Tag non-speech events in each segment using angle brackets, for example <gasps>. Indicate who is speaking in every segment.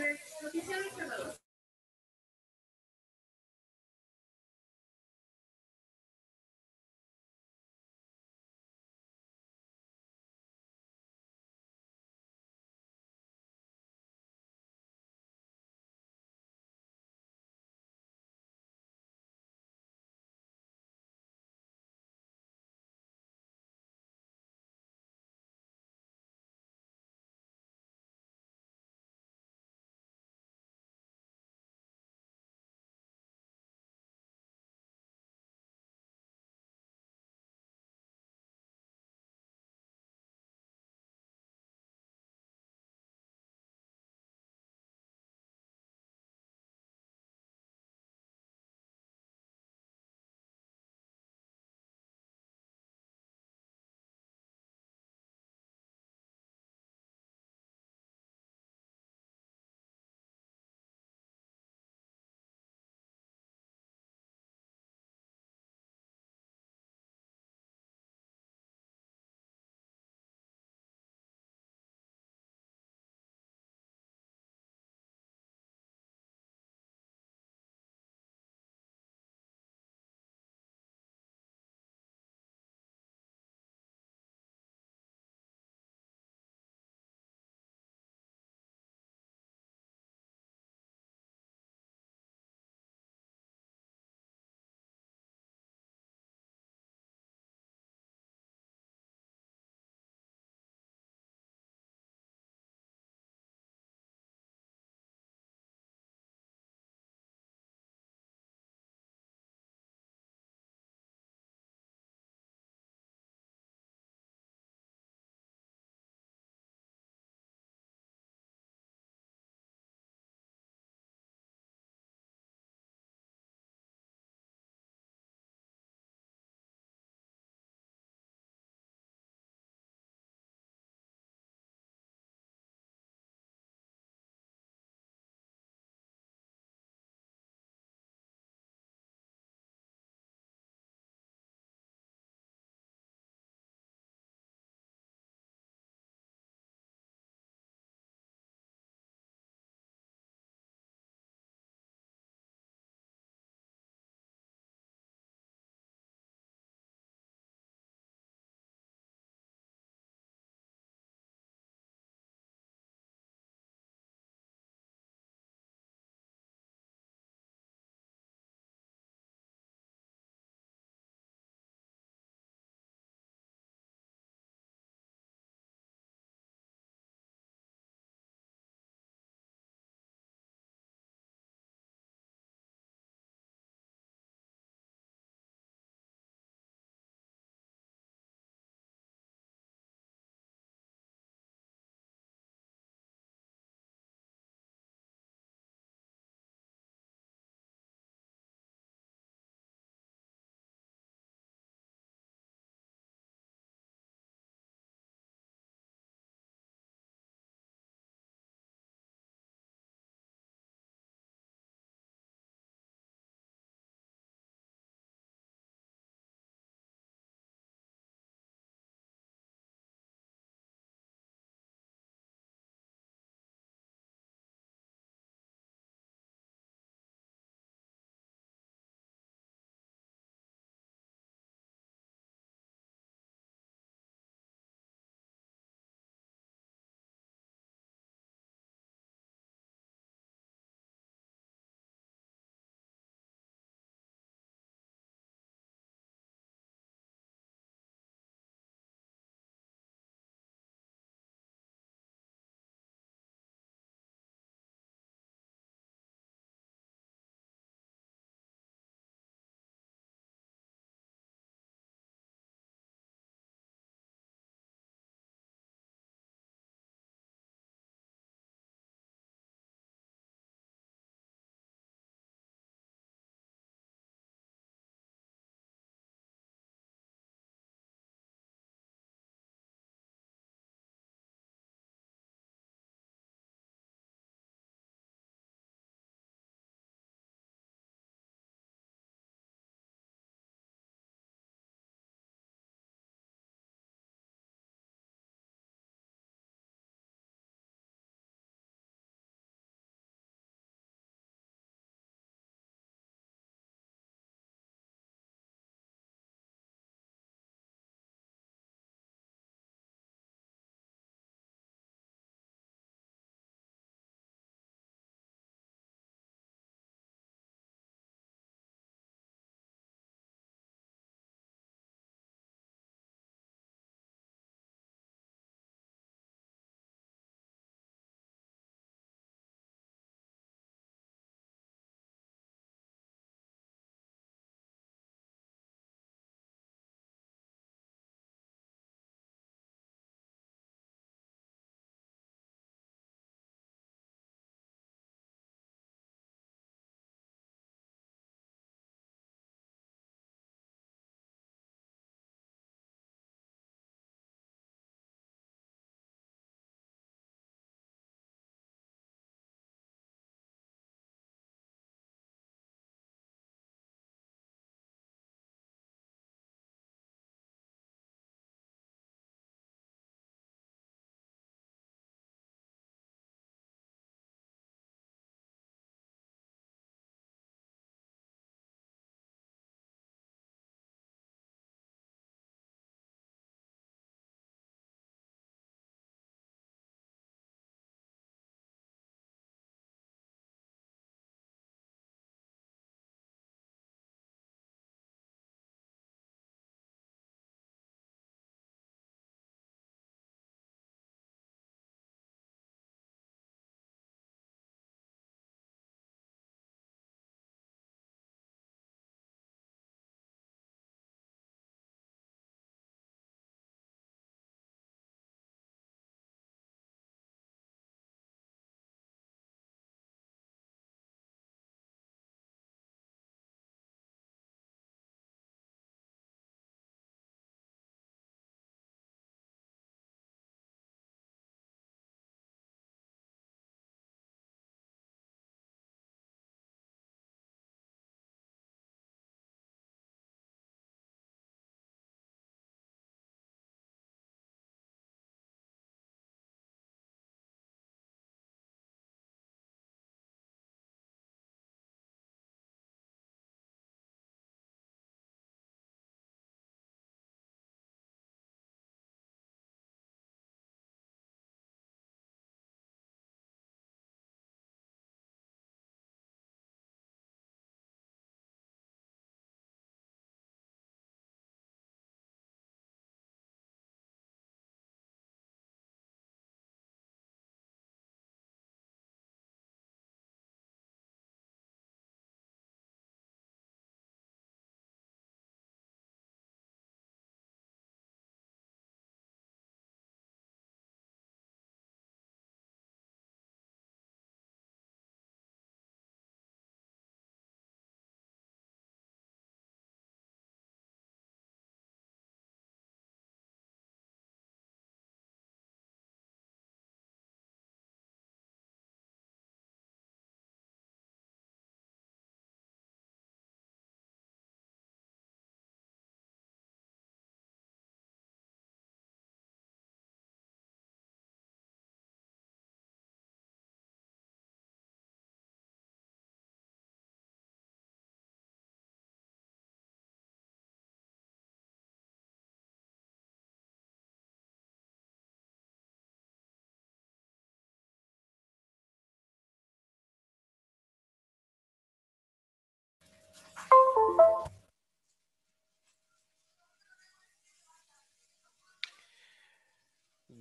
Speaker 1: 先生。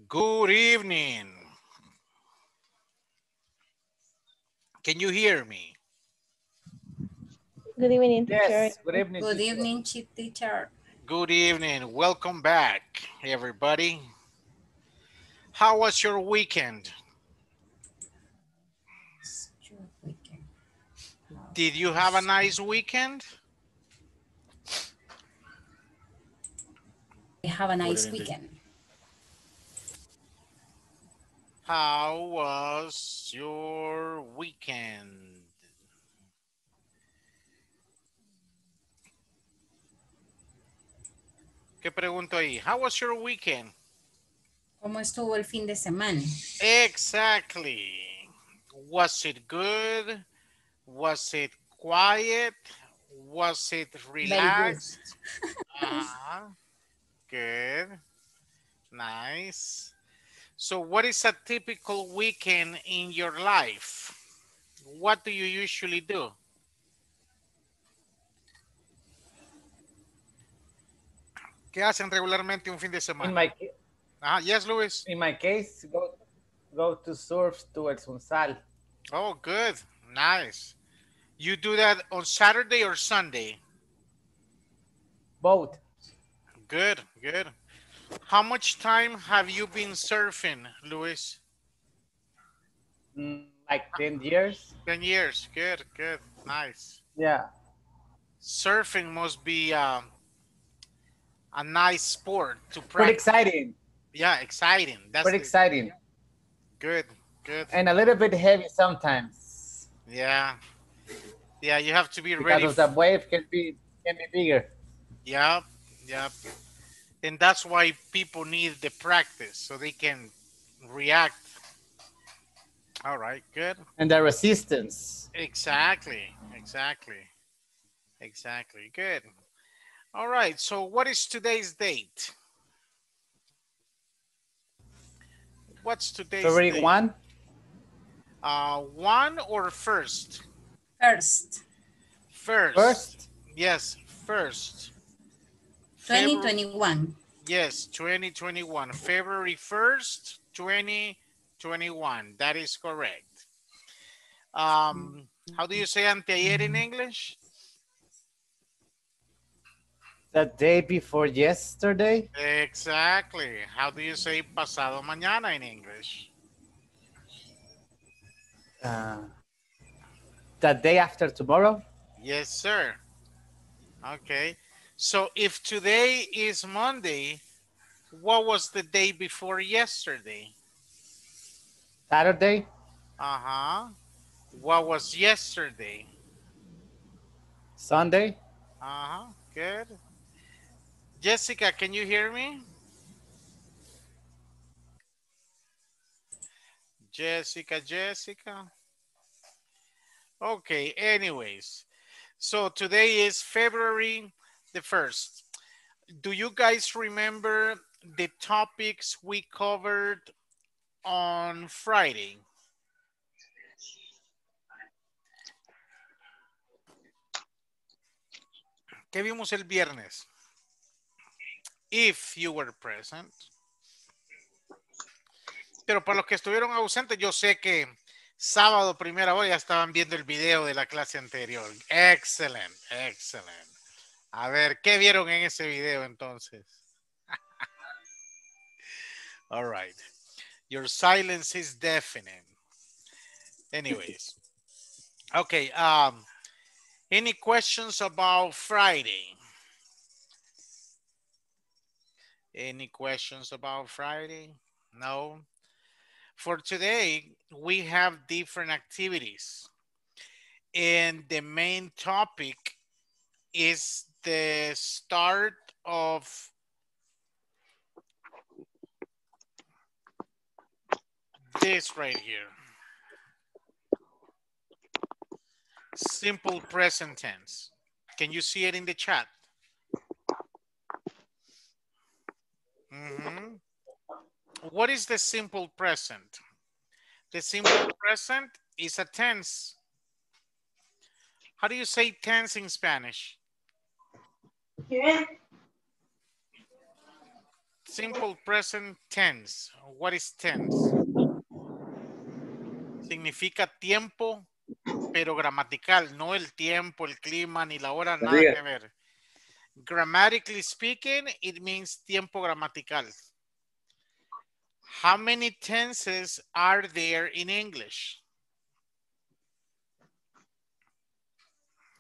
Speaker 1: Good evening. Can you hear me?
Speaker 2: Good evening, teacher.
Speaker 3: Yes, good evening.
Speaker 4: Good
Speaker 3: teacher.
Speaker 4: evening, chief teacher.
Speaker 1: Good evening. Welcome back, everybody. How was your weekend? Did you have a nice weekend?
Speaker 4: I Have a nice
Speaker 3: evening.
Speaker 4: weekend.
Speaker 1: How was your weekend? ¿Qué pregunto ahí? How was your weekend?
Speaker 4: ¿Cómo estuvo el fin de semana?
Speaker 1: Exactly. Was it good? Was it quiet? Was it relaxed? Uh-huh. <laughs> Good. Nice. So what is a typical weekend in your life? What do you usually do? ¿Qué hacen regularmente un fin de semana?
Speaker 3: In my
Speaker 1: Ah, yes, Luis.
Speaker 3: in my case, go go to surf to El Sunsal.
Speaker 1: Oh, good. Nice. You do that on Saturday or Sunday?
Speaker 3: Both.
Speaker 1: Good, good. How much time have you been surfing, Luis?
Speaker 3: Mm, like 10 years.
Speaker 1: 10 years. Good, good. Nice.
Speaker 3: Yeah.
Speaker 1: Surfing must be um, a nice sport to practice.
Speaker 3: Pretty exciting.
Speaker 1: Yeah, exciting. That's
Speaker 3: Pretty exciting.
Speaker 1: good, good.
Speaker 3: And a little bit heavy sometimes.
Speaker 1: Yeah. Yeah, you have to be
Speaker 3: Because
Speaker 1: ready.
Speaker 3: of the wave can be can be bigger.
Speaker 1: Yeah, yep. And that's why people need the practice so they can react. All right, good.
Speaker 3: And the resistance.
Speaker 1: Exactly, exactly, exactly. Good. All right, so what is today's date? What's today's
Speaker 3: February
Speaker 1: date?
Speaker 3: 1,
Speaker 1: Uh, one or first?
Speaker 4: First,
Speaker 1: First.
Speaker 3: first.
Speaker 1: Yes, first. February-
Speaker 4: 2021.
Speaker 1: Yes, 2021. February 1st, 2021. That is correct. Um, how do you say anteayer in English?
Speaker 3: The day before yesterday.
Speaker 1: Exactly. How do you say pasado mañana in English?
Speaker 3: Uh, the day after tomorrow.
Speaker 1: Yes, sir. Okay. So if today is Monday, what was the day before yesterday?
Speaker 3: Saturday.
Speaker 1: Uh-huh. What was yesterday?
Speaker 3: Sunday.
Speaker 1: Uh-huh. Good. Jessica, can you hear me? Jessica, Jessica. Okay, anyways. So today is February the 1st. Do you guys remember the topics we covered on Friday? ¿Qué vimos el viernes? If you were present. Pero para los que estuvieron ausentes, yo sé que sábado primera hora ya estaban viendo el video de la clase anterior. Excelente, excelente. A ver, ¿qué vieron en ese video entonces? <laughs> All right. Your silence is deafening. Anyways. Okay. Um, any questions about Friday? Any questions about Friday? No. For today, we have different activities. And the main topic is the start of this right here. Simple present tense. Can you see it in the chat? Mhm. What is the simple present? The simple present is a tense. How do you say tense in Spanish? Simple present tense. What is tense? Significa tiempo, pero gramatical, no el tiempo, el clima, ni la hora, nada que ver. Grammatically speaking, it means tiempo gramatical. How many tenses are there in English?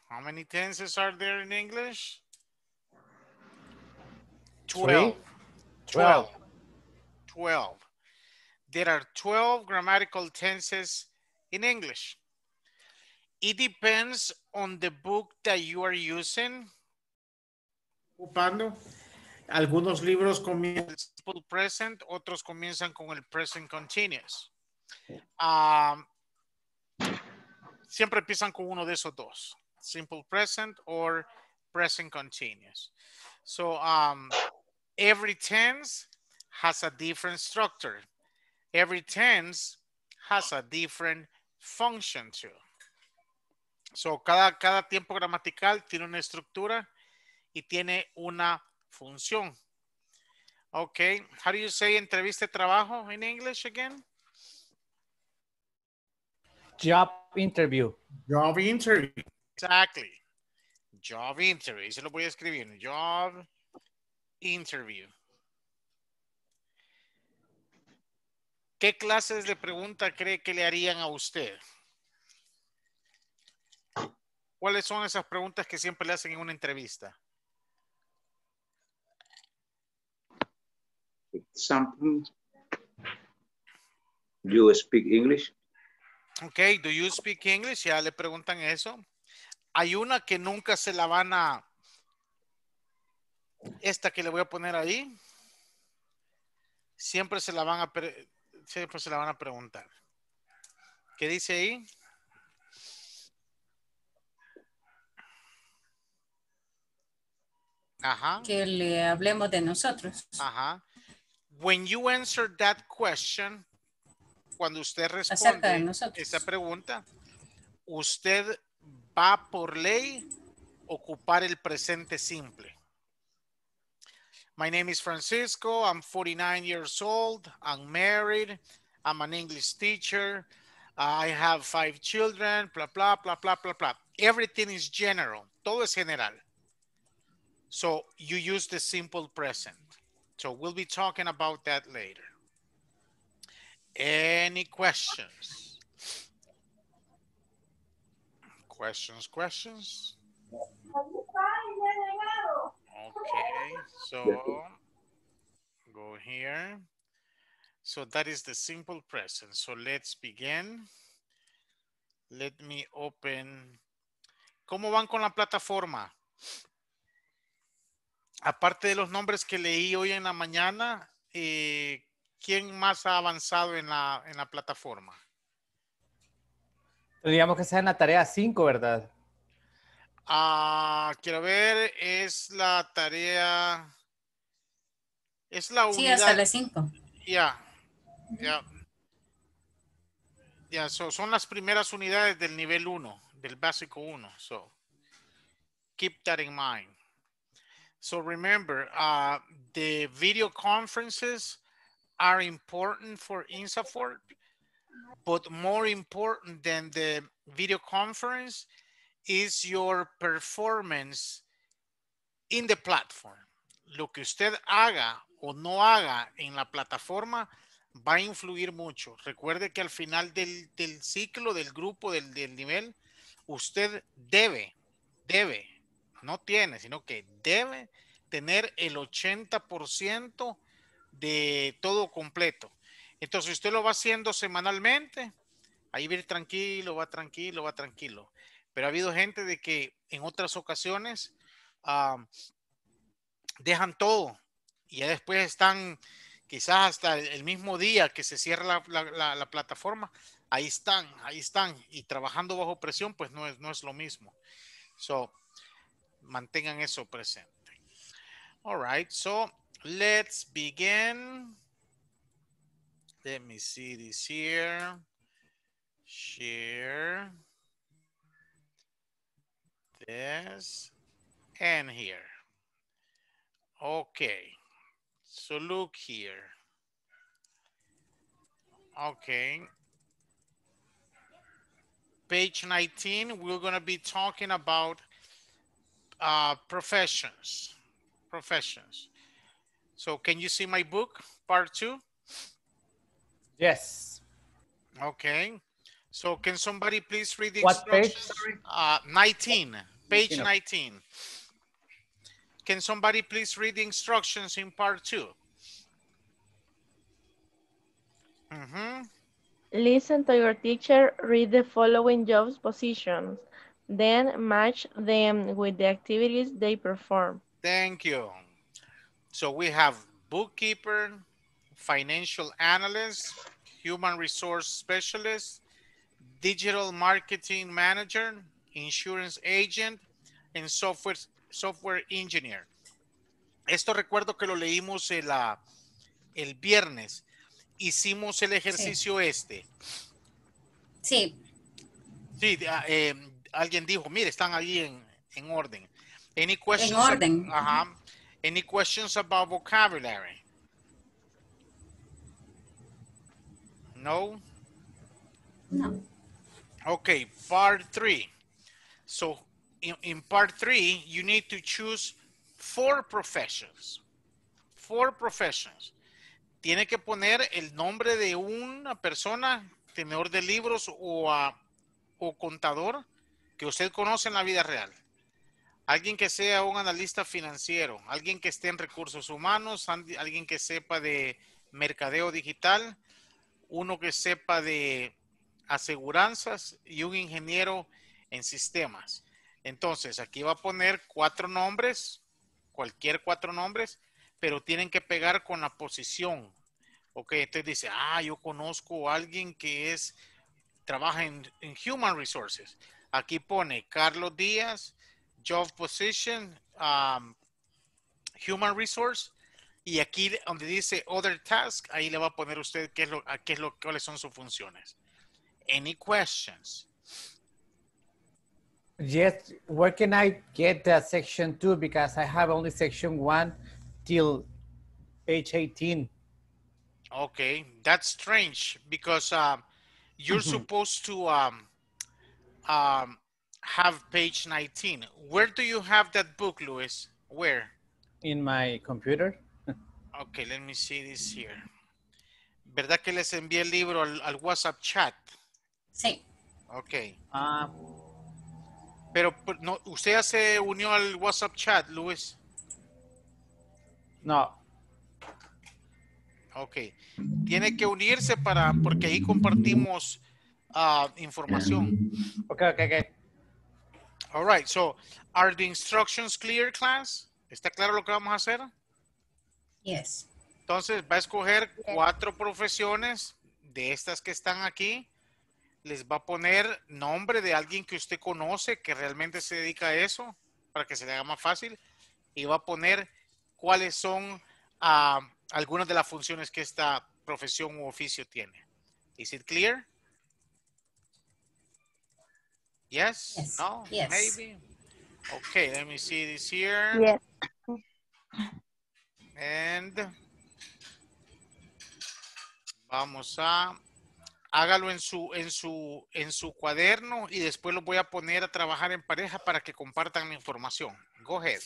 Speaker 1: How many tenses are there in English? 12. 12. 12. There are 12 grammatical tenses in English. It depends on the book that you are using. Ocupando. Algunos libros comienzan simple present, otros comienzan con el present continuous. Um, siempre empiezan con uno de esos dos. Simple present or present continuous. So um, every tense has a different structure. Every tense has a different function too. So cada, cada tiempo gramatical tiene una estructura y tiene una función. Okay, how do you say entrevista de trabajo in English again?
Speaker 3: Job interview.
Speaker 1: Job interview. Exactly. Job interview. Y se lo voy a escribir. Job interview. ¿Qué clases de pregunta cree que le harían a usted? ¿Cuáles son esas preguntas que siempre le hacen en una entrevista?
Speaker 2: Example. You speak English?
Speaker 1: Ok, do you speak English? Ya le preguntan eso. Hay una que nunca se la van a... Esta que le voy a poner ahí. Siempre se la van a... pre- Siempre se la van a preguntar. ¿Qué dice ahí? Ajá.
Speaker 4: Que le hablemos de nosotros.
Speaker 1: Ajá. When you answer that question, cuando usted responde esa pregunta, usted va por ley ocupar el presente simple. My name is Francisco. I'm 49 years old. I'm married. I'm an English teacher. I have five children. Blah, blah, blah, blah, blah, blah. Everything is general. Todo es general. So you use the simple present. So we'll be talking about that later. Any questions? Questions, questions? Okay, so go here. So that is the simple present. So let's begin. Let me open. ¿Cómo van con la plataforma? Aparte de los nombres que leí hoy en la mañana, eh, ¿quién más ha avanzado en la, en la plataforma?
Speaker 3: Digamos que sea en la tarea 5, ¿verdad?
Speaker 1: Ah, quiero ver, es la tarea. Es la
Speaker 4: Sí,
Speaker 1: unidad.
Speaker 4: hasta las 5.
Speaker 1: Ya, ya. Ya, so- son las primeras unidades del nivel 1, del básico 1. So, keep that in mind. So remember, uh, the video conferences are important for INSAFORP, but more important than the video conference is your performance in the platform. Lo que usted haga o no haga en la plataforma va a influir mucho. Recuerde que al final del, del ciclo, del grupo, del, del nivel, usted debe, debe, no tiene, sino que debe tener el 80% de todo completo. Entonces, usted lo va haciendo semanalmente, ahí va tranquilo, va tranquilo, va tranquilo. Pero ha habido gente de que en otras ocasiones dejan todo y ya después están quizás hasta el- mismo día que se cierra la plataforma, ahí están, ahí están y trabajando bajo presión, pues no es, no es lo mismo. So, mantengan eso presente. All right, so let's begin. Let me see this here. Share. This and here. Okay. So look here. Okay. Page 19, we're going to be talking about uh, professions. Professions. So can you see my book, part two?
Speaker 3: Yes.
Speaker 1: Okay. So can somebody please read the
Speaker 3: What page?
Speaker 1: instructions? Uh, 19, page
Speaker 3: 19.
Speaker 1: 19. Can somebody please read the instructions in part two? Mhm.
Speaker 5: Listen to your teacher read the following jobs positions, then match them with the activities they perform.
Speaker 1: Thank you. So we have bookkeeper, financial analyst, human resource specialist, digital marketing manager, insurance agent, and software, software engineer. Esto recuerdo que lo leímos el, el viernes. Hicimos el ejercicio este.
Speaker 4: Sí,
Speaker 1: Sí, ah, eh, alguien dijo, mire, están ahí en, en orden. Any questions?
Speaker 4: orden.
Speaker 1: Ajá. Any questions about vocabulary? No?
Speaker 4: no.
Speaker 1: Okay, part three. So in, in part three, you need to choose four professions. Four professions. Tiene que poner el nombre de una persona, tenedor de libros o, ah, o contador que usted conoce en la vida real. Alguien que sea un analista financiero, alguien que esté en recursos humanos, alguien que sepa de mercadeo digital, uno que sepa de aseguranzas y un ingeniero en sistemas. Entonces, aquí va a poner cuatro nombres, cualquier cuatro nombres, pero tienen que pegar con la posición. Ok, entonces dice, ah, yo conozco a alguien que es, trabaja en, en Human Resources. Aquí pone Carlos Díaz, Job Position, um, Human Resource, y aquí donde dice Other Task, ahí le va a poner usted qué es lo, a qué es lo, cuáles son sus funciones. Any questions?
Speaker 3: Yes. Where can I get the section two? Because I have only section one till page 18.
Speaker 1: Okay, that's strange because um, you're
Speaker 3: Mhm.
Speaker 1: supposed to um, um, have page 19. Where do you have that book, Luis? Where?
Speaker 3: in my computer.
Speaker 1: Okay, let me see this here. ¿Verdad que les envié el libro al, al WhatsApp chat?
Speaker 4: Sí,
Speaker 1: Ok.
Speaker 3: Ah,
Speaker 1: Pero pues, no, usted ya se unió al WhatsApp chat, Luis.
Speaker 3: no.
Speaker 1: Ok. Tiene que unirse para, porque ahí compartimos ah, información.
Speaker 3: Okay, okay, okay.
Speaker 1: All right, so are the instructions clear, class? ¿Está claro lo que vamos a hacer?
Speaker 4: yes.
Speaker 1: Entonces va a escoger cuatro profesiones de estas que están aquí. Les va a poner nombre de alguien que usted conoce que realmente se dedica a eso para que se le haga más fácil. Y va a poner cuáles son ah, algunas de las funciones que esta profesión u oficio tiene. Is it clear? Yes?
Speaker 4: Yes.
Speaker 1: No?
Speaker 4: Yes.
Speaker 1: Maybe? Okay, let me see this here.
Speaker 5: Yes.
Speaker 1: And vamos a hágalo en su en su en su cuaderno y después lo voy a poner a trabajar en pareja para que compartan mi información. Go ahead.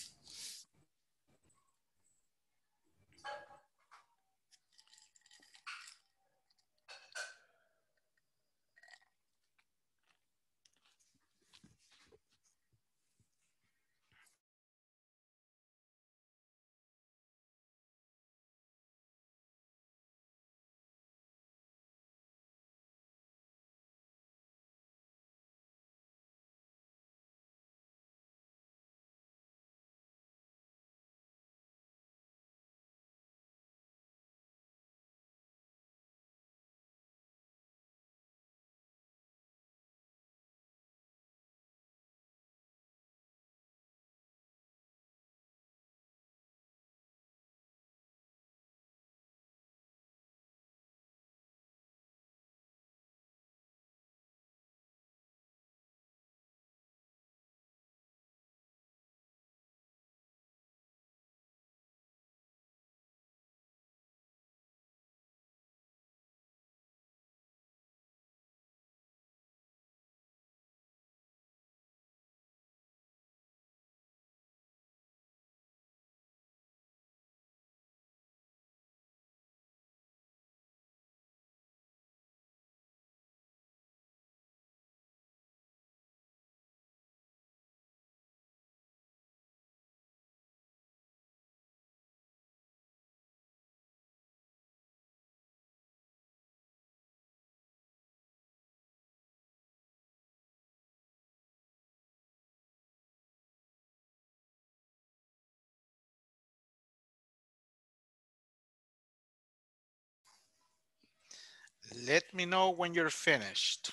Speaker 1: Let me know when you're finished.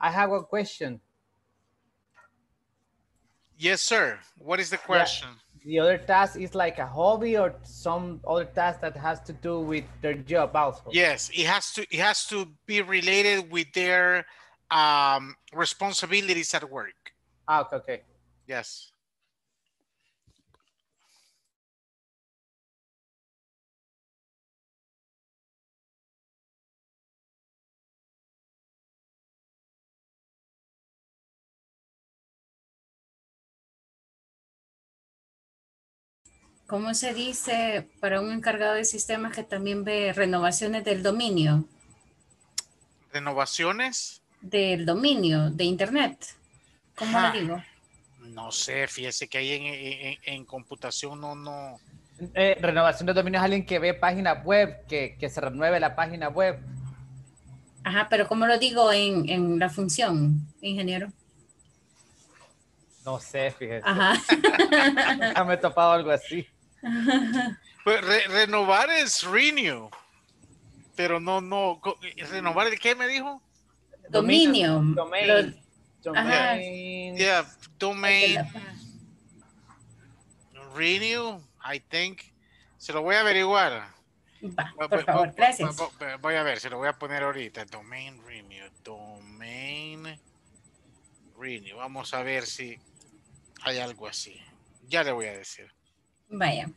Speaker 3: I have a question.
Speaker 1: Yes, sir. What is the question?
Speaker 3: The other task is like a hobby or some other task that has to do with their job also.
Speaker 1: Yes, it has to it has to be related with their um, responsibilities at work.
Speaker 3: Ah, okay, okay.
Speaker 1: Yes.
Speaker 4: ¿Cómo se dice para un encargado de sistemas que también ve renovaciones del dominio?
Speaker 1: Renovaciones.
Speaker 4: Del dominio de Internet. ¿Cómo
Speaker 1: Ah.
Speaker 4: le digo?
Speaker 1: No sé, fíjese que ahí en, en- en computación no, no.
Speaker 3: Eh, renovación de dominio es alguien que ve páginas web, que, que se renueve la página web.
Speaker 4: Ajá, pero ¿cómo lo digo en, en la función, ingeniero?
Speaker 3: No sé, fíjese.
Speaker 4: Ajá. <laughs>
Speaker 3: Me he topado algo así.
Speaker 1: Pues re- renovar es renew. Pero no, no. ¿Renovar el qué me dijo?
Speaker 4: Dominio.
Speaker 3: Domain.
Speaker 1: Yeah, domain renew, I think. Se lo voy a averiguar.
Speaker 4: Va, por favor, gracias.
Speaker 1: Voy a ver, se lo voy a poner ahorita. Domain renew. Domain renew. Vamos a ver si hay algo así. Ya le voy a decir.
Speaker 4: Vaya.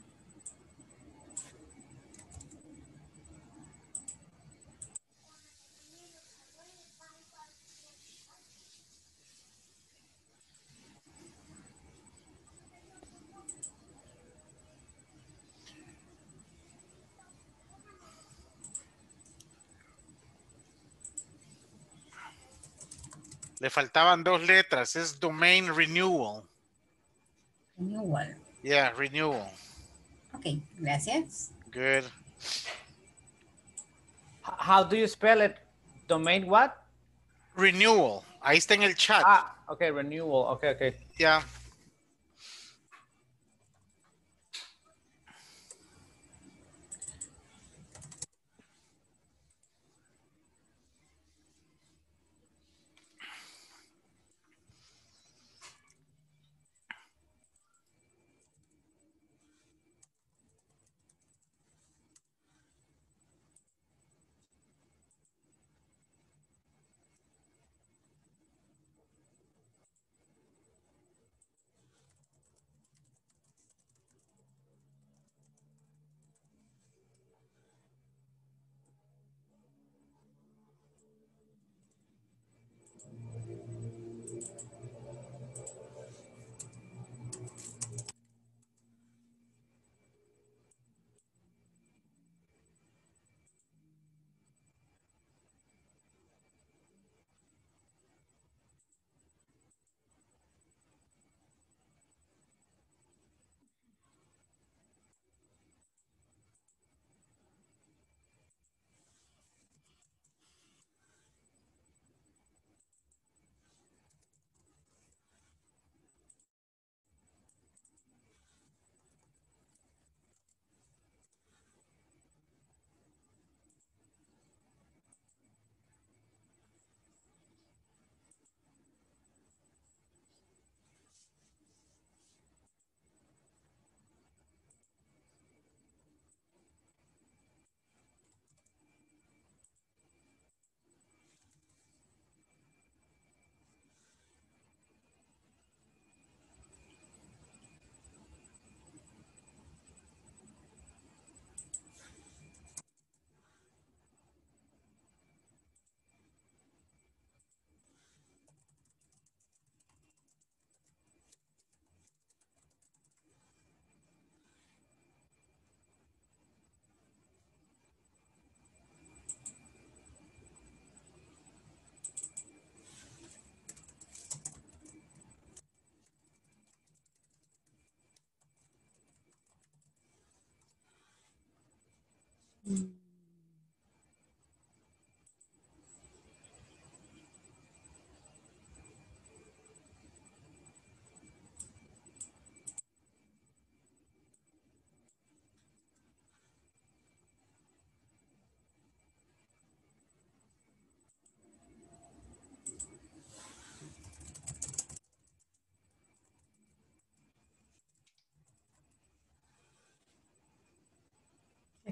Speaker 1: Le faltaban dos letras. Es domain renewal. Yeah, renewal.
Speaker 4: Ok, gracias.
Speaker 1: Good.
Speaker 3: How do you spell it? Domain what?
Speaker 1: Renewal. Ahí está en el chat.
Speaker 3: Ah, okay, renewal. Okay, okay.
Speaker 1: Yeah.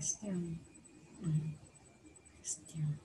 Speaker 4: questão. с тем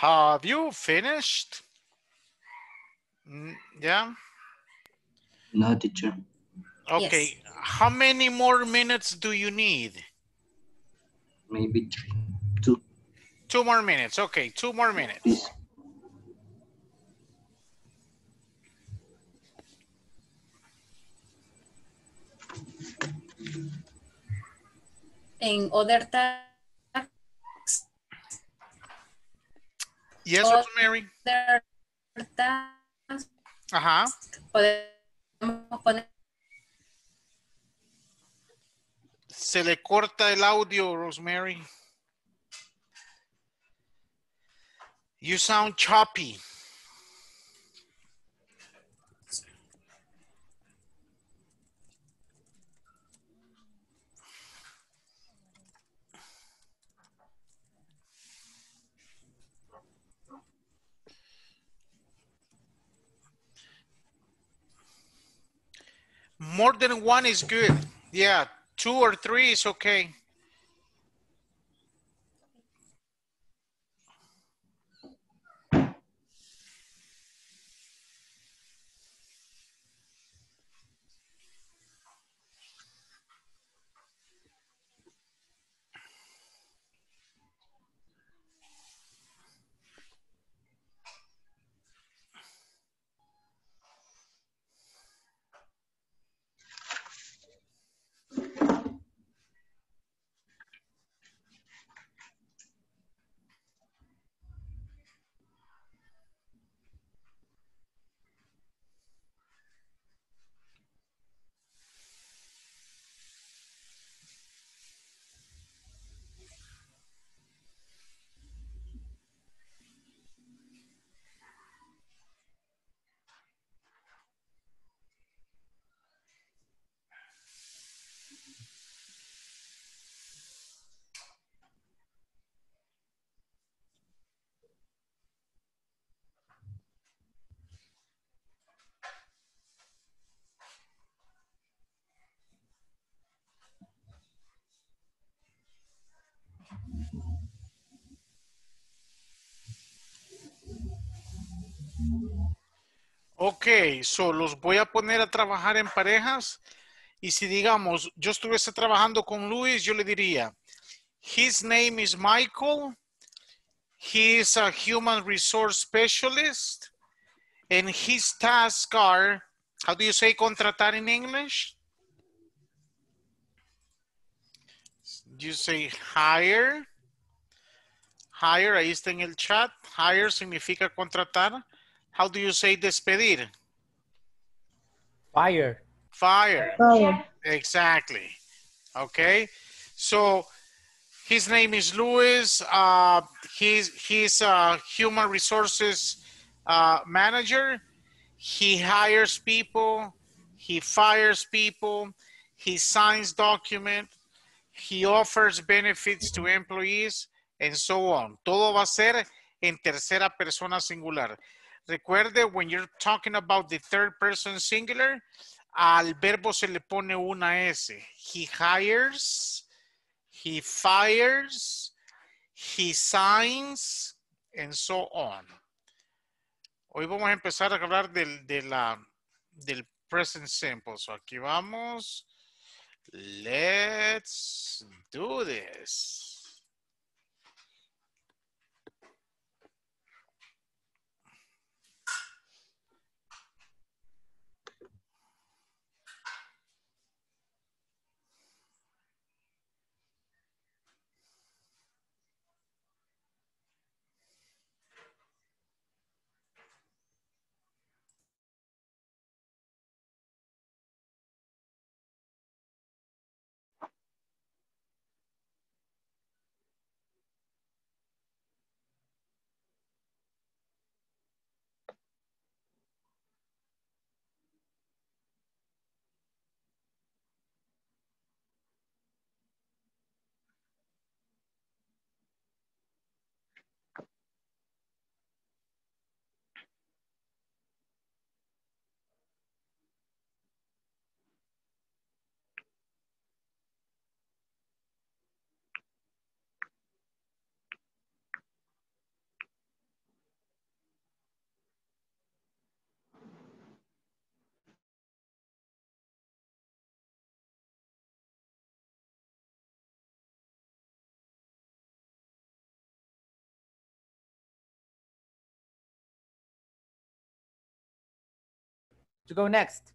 Speaker 1: Have you finished? Mm, Yeah.
Speaker 6: No, teacher.
Speaker 1: Okay. How many more minutes do you need?
Speaker 6: Maybe three, two.
Speaker 1: Two more minutes. Okay, two more minutes.
Speaker 6: please.
Speaker 4: En other tax,
Speaker 1: Yes. Rosemary. Ajá.
Speaker 4: podemos poner
Speaker 1: Se le corta el audio, Rosemary. You sound choppy. More than one is good. Yeah, two or three is okay. Ok, so los voy a poner a trabajar en parejas. Y si digamos, yo estuviese trabajando con Luis, yo le diría, his name is Michael. He is a human resource specialist. And his tasks are, how do you say contratar in English? You say hire. Hire, ahí está en el chat. Hire significa contratar. How do you say despedir?
Speaker 3: Fire.
Speaker 1: Fire.
Speaker 5: Fire.
Speaker 1: Exactly. Okay. So his name is Luis. Uh, he's he's a human resources uh, manager. He hires people. He fires people. He signs document. He offers benefits to employees and so on. Todo va a ser en tercera persona singular. Recuerde, when you're talking about the third person singular, al verbo se le pone una S. He hires, he fires, he signs, and so on. Hoy vamos a empezar a hablar del, de la, del present simple. So aquí vamos. Let's do this.
Speaker 3: To go next.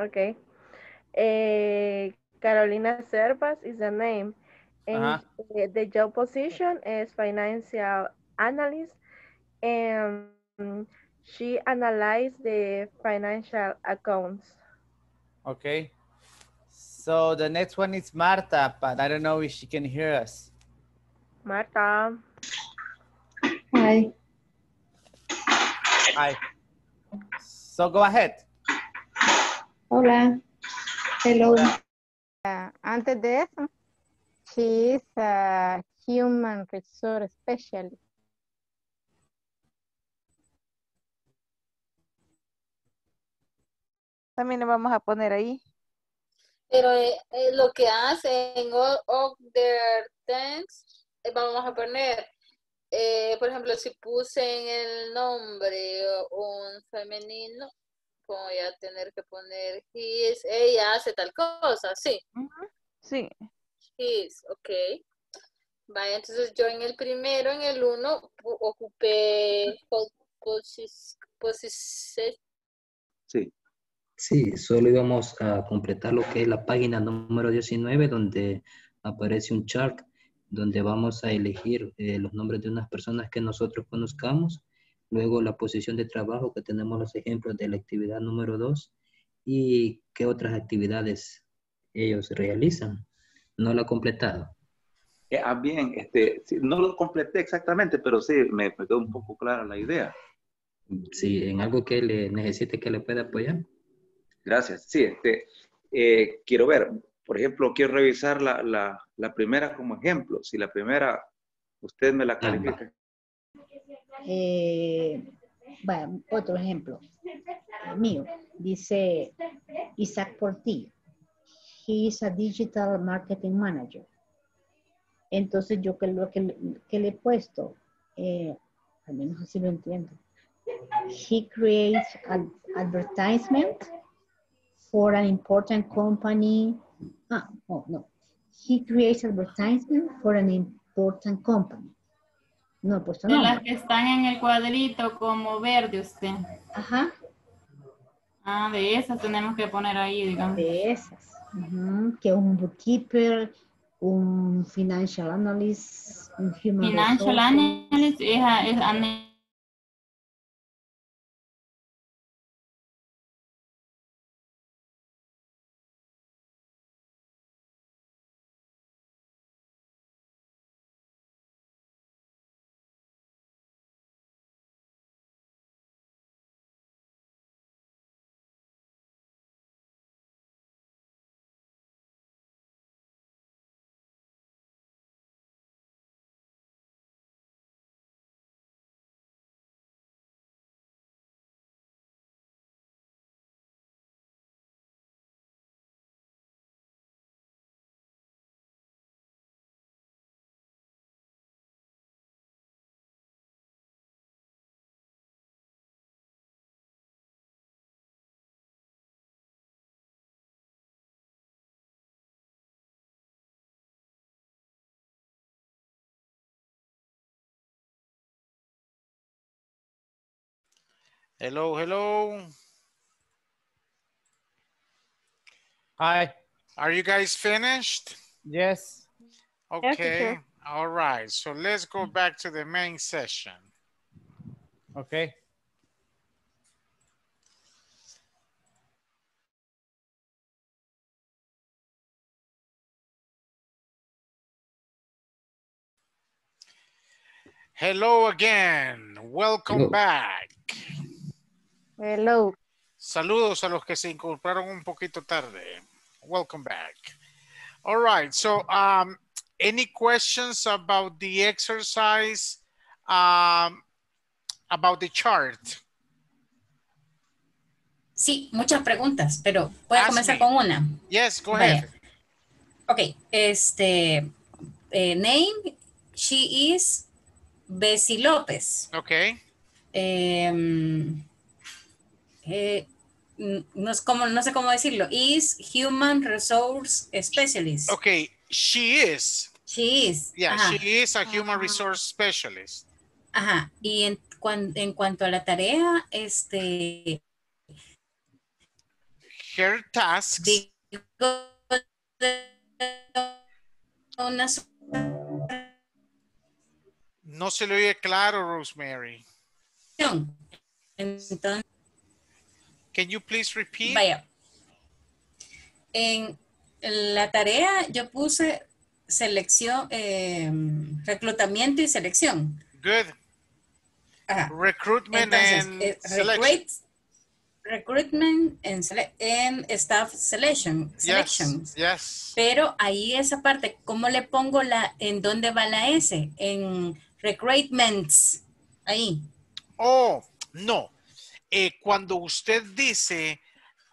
Speaker 5: Okay. Eh, Carolina Servas is the name. And
Speaker 3: Uh-huh.
Speaker 5: eh, the job position is financial analyst. And she analyzed the financial accounts.
Speaker 3: Okay. So the next one is Marta, but I don't know if she can hear us.
Speaker 5: Marta.
Speaker 7: Hi.
Speaker 3: Hi. So go ahead.
Speaker 7: Hola. Hello.
Speaker 8: Uh, antes de eso, she is a human resource specialist.
Speaker 9: También le vamos a poner ahí.
Speaker 10: Pero eh, eh, lo que hace en all of their things, eh, vamos a poner, eh, por ejemplo, si puse en el nombre un femenino, voy a tener que poner his, ella hace tal cosa, sí.
Speaker 9: Sí.
Speaker 10: His, ok. Vaya, entonces yo en el primero, en el uno, ocupé po- posis, posis-
Speaker 2: Sí.
Speaker 6: Sí, solo íbamos a completar lo que es la página número 19, donde aparece un chart, donde vamos a elegir eh, los nombres de unas personas que nosotros conozcamos, luego la posición de trabajo, que tenemos los ejemplos de la actividad número 2, y qué otras actividades ellos realizan. No lo he completado.
Speaker 2: Eh, ah, bien, este, sí, no lo completé exactamente, pero sí, me, me quedó un poco clara la idea.
Speaker 6: Si en algo que le necesite que le pueda apoyar.
Speaker 2: Gracias. Sí, este, eh, quiero ver, por ejemplo, quiero revisar la, la, la primera como ejemplo. Si la primera, usted me la califica.
Speaker 11: Eh, bueno, otro ejemplo eh, mío. Dice Isaac Portillo. He is a digital marketing manager. Entonces yo que lo que, le- que le he puesto, eh, al menos así lo entiendo. He creates an advertisement for an important company. Ah, oh, no. He creates advertisement for an important company. No
Speaker 4: De
Speaker 11: nombre.
Speaker 4: las que están en el cuadrito como verde usted.
Speaker 11: Ajá.
Speaker 4: Ah, de esas tenemos que poner ahí, digamos.
Speaker 11: De esas. Que un bookkeeper, un financial analyst, un human
Speaker 4: Financial
Speaker 11: resources.
Speaker 4: analyst es, es
Speaker 1: Hello, hello.
Speaker 3: Hi.
Speaker 1: Are you guys finished?
Speaker 3: Yes.
Speaker 1: Okay.
Speaker 8: teacher.
Speaker 1: All right. So let's go back to the main session.
Speaker 3: Okay.
Speaker 1: Hello again. Welcome
Speaker 6: Hello.
Speaker 1: back.
Speaker 8: Hello.
Speaker 1: Saludos a los que se incorporaron un poquito tarde. Welcome back. All right. So, um, any questions about the exercise, um, about the chart?
Speaker 4: Sí, muchas preguntas, pero voy a
Speaker 1: Ask
Speaker 4: comenzar
Speaker 1: me.
Speaker 4: con una.
Speaker 1: Yes, go
Speaker 4: Vaya.
Speaker 1: ahead.
Speaker 4: Ok, este, eh, name, she is Bessie López.
Speaker 1: Okay.
Speaker 4: Em, eh, no, es como, no sé cómo decirlo. Is Human Resource Specialist.
Speaker 1: Okay. She is.
Speaker 4: She is.
Speaker 1: Yeah,
Speaker 4: Ajá.
Speaker 1: she is a human resource specialist.
Speaker 4: Ajá. Y en, cuan- en cuanto a la tarea, este,
Speaker 1: Her tasks.
Speaker 4: digo una
Speaker 1: No se le oye claro, Rosemary.
Speaker 4: Entonces,
Speaker 1: Can you please repeat?
Speaker 4: Vaya. En la tarea yo puse selección, eh, reclutamiento y selección.
Speaker 1: Good.
Speaker 4: Ajá.
Speaker 1: Recruitment
Speaker 4: Entonces,
Speaker 1: and
Speaker 4: eh,
Speaker 1: selection.
Speaker 4: recruit- recruitment and, sele- and staff selection. selections.
Speaker 1: Yes.
Speaker 4: Pero ahí esa parte, ¿cómo le pongo la, en dónde va la S? En recruitments. Ahí.
Speaker 1: Oh, no. Eh, cuando usted dice,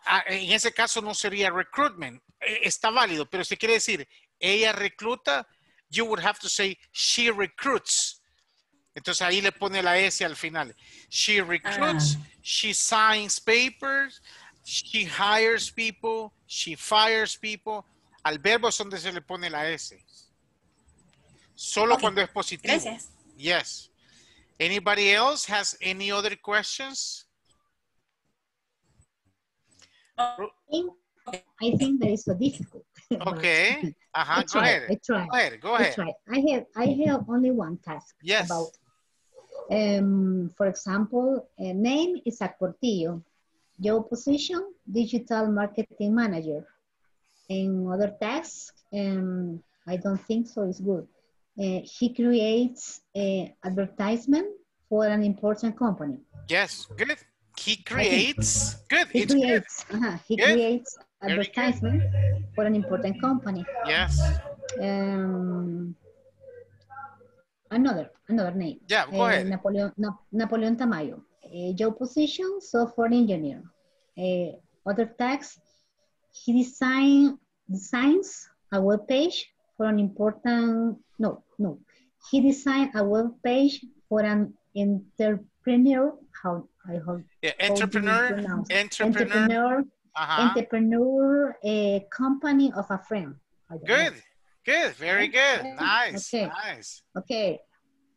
Speaker 1: ah, en ese caso no sería recruitment, eh, está válido, pero si quiere decir ella recluta, you would have to say she recruits. Entonces ahí le pone la S al final. She recruits, she signs papers, she hires people, she fires people. Al verbo es donde se le pone la S. Solo cuando es positivo.
Speaker 4: Gracias.
Speaker 1: Yes. Anybody else has any other questions?
Speaker 11: I think that is so difficult. <laughs>
Speaker 1: Okay. Uh-huh.
Speaker 11: I
Speaker 1: Go ahead.
Speaker 11: I try.
Speaker 1: Go ahead. Go
Speaker 11: I
Speaker 1: ahead.
Speaker 11: try. I have I have only one task
Speaker 1: Yes.
Speaker 11: about um for example a name is Portillo. Job position digital marketing manager. And other tasks um I don't think so is good. Uh, he creates a advertisement for an important company.
Speaker 1: Yes. Good. He creates. Good.
Speaker 11: He
Speaker 1: It's good.
Speaker 11: creates uh-huh, he
Speaker 1: Good.
Speaker 11: creates advertisement for an important company.
Speaker 1: Yes.
Speaker 11: Um, another another name.
Speaker 1: Yeah, go
Speaker 11: Eh,
Speaker 1: ahead.
Speaker 11: Napoleon Na- Napoleon Tamayo. Eh, job position software engineer. Eh, other tax. He design designs a web page for an important no no. He designed a web page for an entrepreneur. How I hope
Speaker 1: Yeah.
Speaker 11: how do you
Speaker 1: Entrepreneur. Entrepreneur.
Speaker 11: entrepreneur
Speaker 1: Uh-huh.
Speaker 11: entrepreneur a company of a friend. Don't know.
Speaker 1: Good. Good. Very good.
Speaker 11: Okay.
Speaker 1: Nice.
Speaker 11: Okay.
Speaker 1: Nice.
Speaker 11: Okay.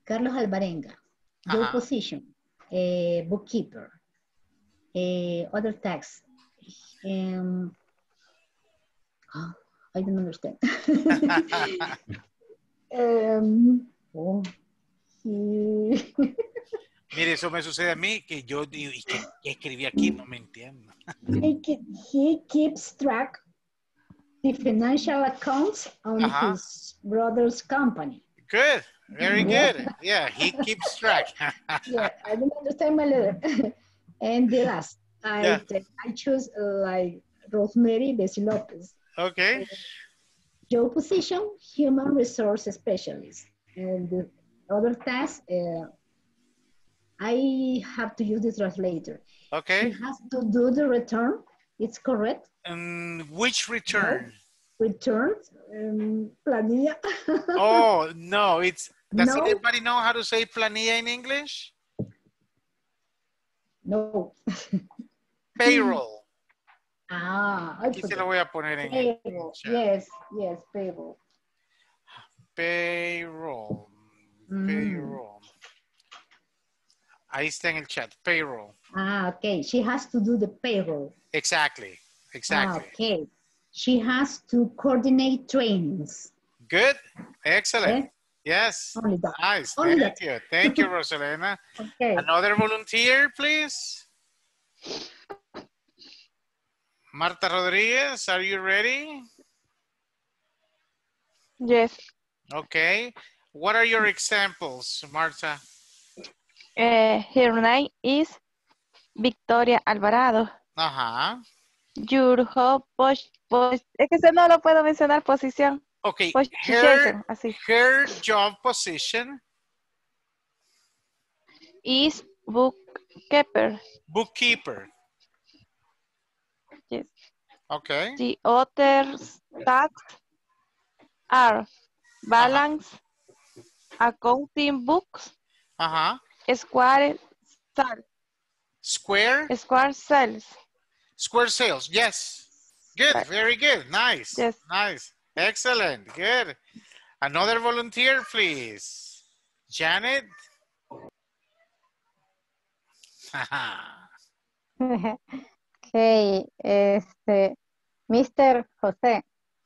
Speaker 11: Carlos Alvarenga, your
Speaker 1: Ajá.
Speaker 11: position, a bookkeeper, a other tax. Um, oh, <gasps> I don't understand. <laughs> <laughs> um, oh, he- <laughs>
Speaker 1: Mire, eso me sucede a mí que yo digo, ¿y qué, qué escribí aquí? No me entiendo.
Speaker 11: he, ke- he keeps track the financial accounts on
Speaker 1: Ajá.
Speaker 11: his brother's company.
Speaker 1: Good. Very good. Yeah. He keeps track. <laughs>
Speaker 11: yeah, I don't understand my letter. <laughs> and the last, I
Speaker 1: Yeah.
Speaker 11: I choose uh, like Rosemary Bessie Lopez.
Speaker 1: okay.
Speaker 11: Job position, human resource specialist. And the other task, uh, I have to use the translator. He
Speaker 1: Okay.
Speaker 11: has to do the return. It's correct.
Speaker 1: Um, which return?
Speaker 11: Return, um, planilla. <laughs>
Speaker 1: Oh, no. It's, does
Speaker 11: No.
Speaker 1: anybody know how to say planilla in English?
Speaker 11: no. <laughs>
Speaker 1: Payroll.
Speaker 11: Ah, I
Speaker 1: Aquí se lo voy a poner en
Speaker 11: Payroll. Yes, yes, payroll.
Speaker 1: Payroll.
Speaker 11: Mm.
Speaker 1: Payroll. Ahí está en el chat. Payroll.
Speaker 11: Ah, okay. She has to do the payroll.
Speaker 1: Exactly.
Speaker 11: Ah,
Speaker 1: Exactly.
Speaker 11: okay. She has to coordinate trainings.
Speaker 1: Good. Excellent.
Speaker 11: Eh?
Speaker 1: Yes.
Speaker 11: Only that.
Speaker 1: Nice.
Speaker 11: Only
Speaker 1: Thank
Speaker 11: that.
Speaker 1: you. Thank you, Rosalena. <laughs>
Speaker 11: Okay.
Speaker 1: Another volunteer, please. Marta Rodriguez, are you ready?
Speaker 9: Yes.
Speaker 1: Okay. What are your examples, Marta?
Speaker 9: Eh, her name is Victoria Alvarado.
Speaker 1: Ajá.
Speaker 9: Your job pos- pos- es que ese no lo puedo mencionar posición.
Speaker 1: Okay.
Speaker 9: Position,
Speaker 1: Her,
Speaker 9: así.
Speaker 1: her job position,
Speaker 9: Is bookkeeper.
Speaker 1: bookkeeper.
Speaker 9: Yes.
Speaker 1: Okay.
Speaker 9: The other tasks are balance, accounting books,
Speaker 1: Ajá.
Speaker 9: Square sales,
Speaker 1: Square,
Speaker 9: square sales.
Speaker 1: square sales. Yes. Good.
Speaker 9: Right.
Speaker 1: Very good. Nice.
Speaker 9: Yes.
Speaker 1: Nice. Excellent. Good. Another volunteer, please. Janet. <laughs>
Speaker 8: okay, este, Mr. José,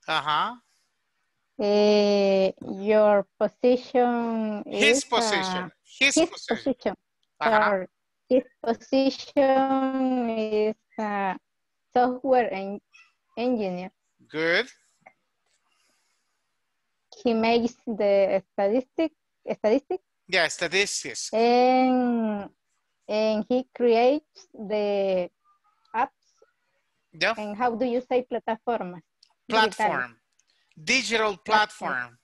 Speaker 1: Ajá.
Speaker 8: Eh, your position
Speaker 1: His
Speaker 8: is, uh,
Speaker 1: position. His,
Speaker 8: his
Speaker 1: position.
Speaker 8: position.
Speaker 1: Ajá.
Speaker 8: Sorry. His position is uh, software en- engineer.
Speaker 1: Good.
Speaker 8: He makes the statistic, statistic
Speaker 1: Yeah, statistics.
Speaker 8: and, and he creates the apps.
Speaker 1: Yeah.
Speaker 8: And how do you say plataformas? Digitales.
Speaker 1: Platform. Digital platform.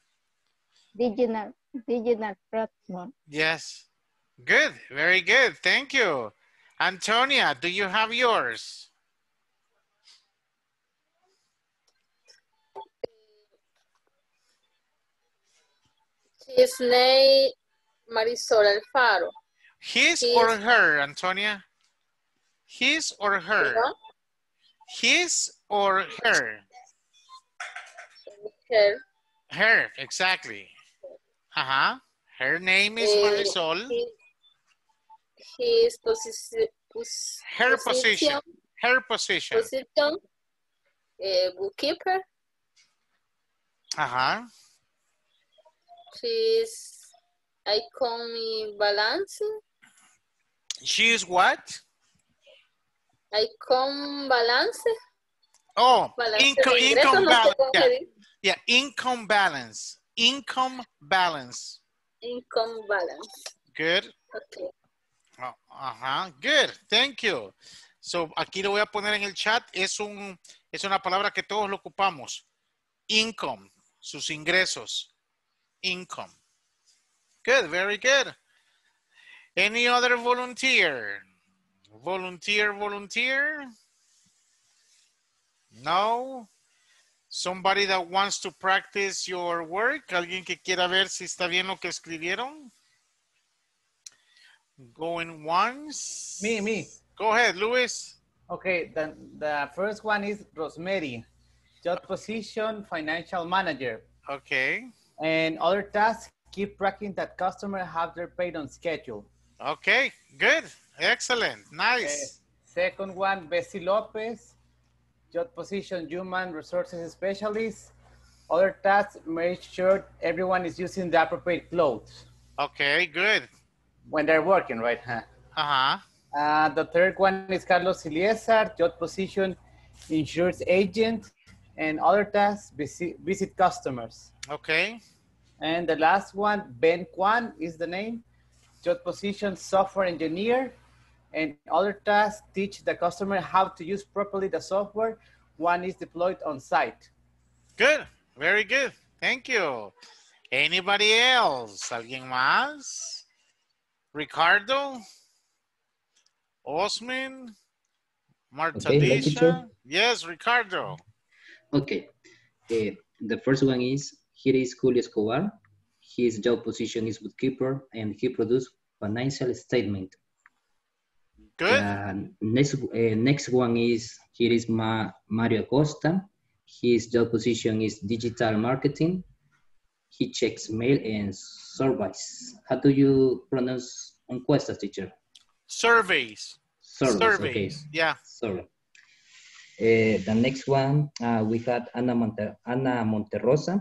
Speaker 8: Digital, digital platform.
Speaker 1: Yes. Good. Very good. Thank you. Antonia, do you have yours?
Speaker 10: His name Marisol Alfaro.
Speaker 1: His
Speaker 10: His.
Speaker 1: or her, Antonia? His or her?
Speaker 10: Perdón,
Speaker 1: His or her?
Speaker 10: Her.
Speaker 1: Her, exactly. Uh-huh. Her name is
Speaker 10: Eh,
Speaker 1: Marisol.
Speaker 10: he- His position.
Speaker 1: Her position. Her position.
Speaker 10: Position. eh, bookkeeper.
Speaker 1: Uh-huh.
Speaker 10: She's icon balance.
Speaker 1: She is what?
Speaker 10: Icon balance.
Speaker 1: Oh,
Speaker 10: Balance
Speaker 1: income, income
Speaker 10: no sé
Speaker 1: balance. Yeah, income balance. Income balance.
Speaker 10: Income balance.
Speaker 1: Good.
Speaker 10: Okay.
Speaker 1: Oh, Ajá, good, thank you. So, aquí lo voy a poner en el chat. Es, un, es una palabra que todos lo ocupamos. Income, sus ingresos. Income. Good, very good. Any other volunteer? Volunteer, volunteer? No? Somebody that wants to practice your work? ¿Alguien que quiera ver si está bien lo que escribieron? Going once.
Speaker 3: Me, me.
Speaker 1: Go ahead, Luis.
Speaker 3: Okay, the, the first one is Rosemary. Job position, financial manager.
Speaker 1: Okay.
Speaker 3: And other tasks, keep tracking that customer have their paid on schedule.
Speaker 1: Okay, good. Excellent. Nice.
Speaker 3: Eh, second one, Bessie Lopez. Job position, human resources specialist. Other tasks, make sure everyone is using the appropriate clothes
Speaker 1: Okay, good.
Speaker 3: when they're working, right? Huh?
Speaker 1: Uh-huh.
Speaker 3: Uh, the third one is Carlos Iliesar, job position, insurance agent, and other tasks, visit, visit customers.
Speaker 1: Okay.
Speaker 3: And the last one, Ben Kwan is the name, job position, software engineer, and other tasks, teach the customer how to use properly the software. One is deployed on site.
Speaker 1: Good. Very good. Thank you. Anybody else? ¿Alguien más? Ricardo? Osman? Marta
Speaker 6: Okay, hello,
Speaker 1: Disha?
Speaker 6: teacher.
Speaker 1: Yes, Ricardo.
Speaker 6: Okay. Eh, the first one is, here is Julio Escobar. His job position is bookkeeper and he produced financial statement.
Speaker 1: Good.
Speaker 6: Uh, next, uh, next one is, here is Ma, Mario Acosta. His job position is digital marketing. He checks mail and surveys. How do you pronounce encuestas, teacher?
Speaker 1: Surveys.
Speaker 6: Surveys,
Speaker 1: Surveys.
Speaker 6: okay.
Speaker 1: Yeah.
Speaker 6: Sorry. Uh, the next one, uh, we had Ana, Monte Ana Monterrosa.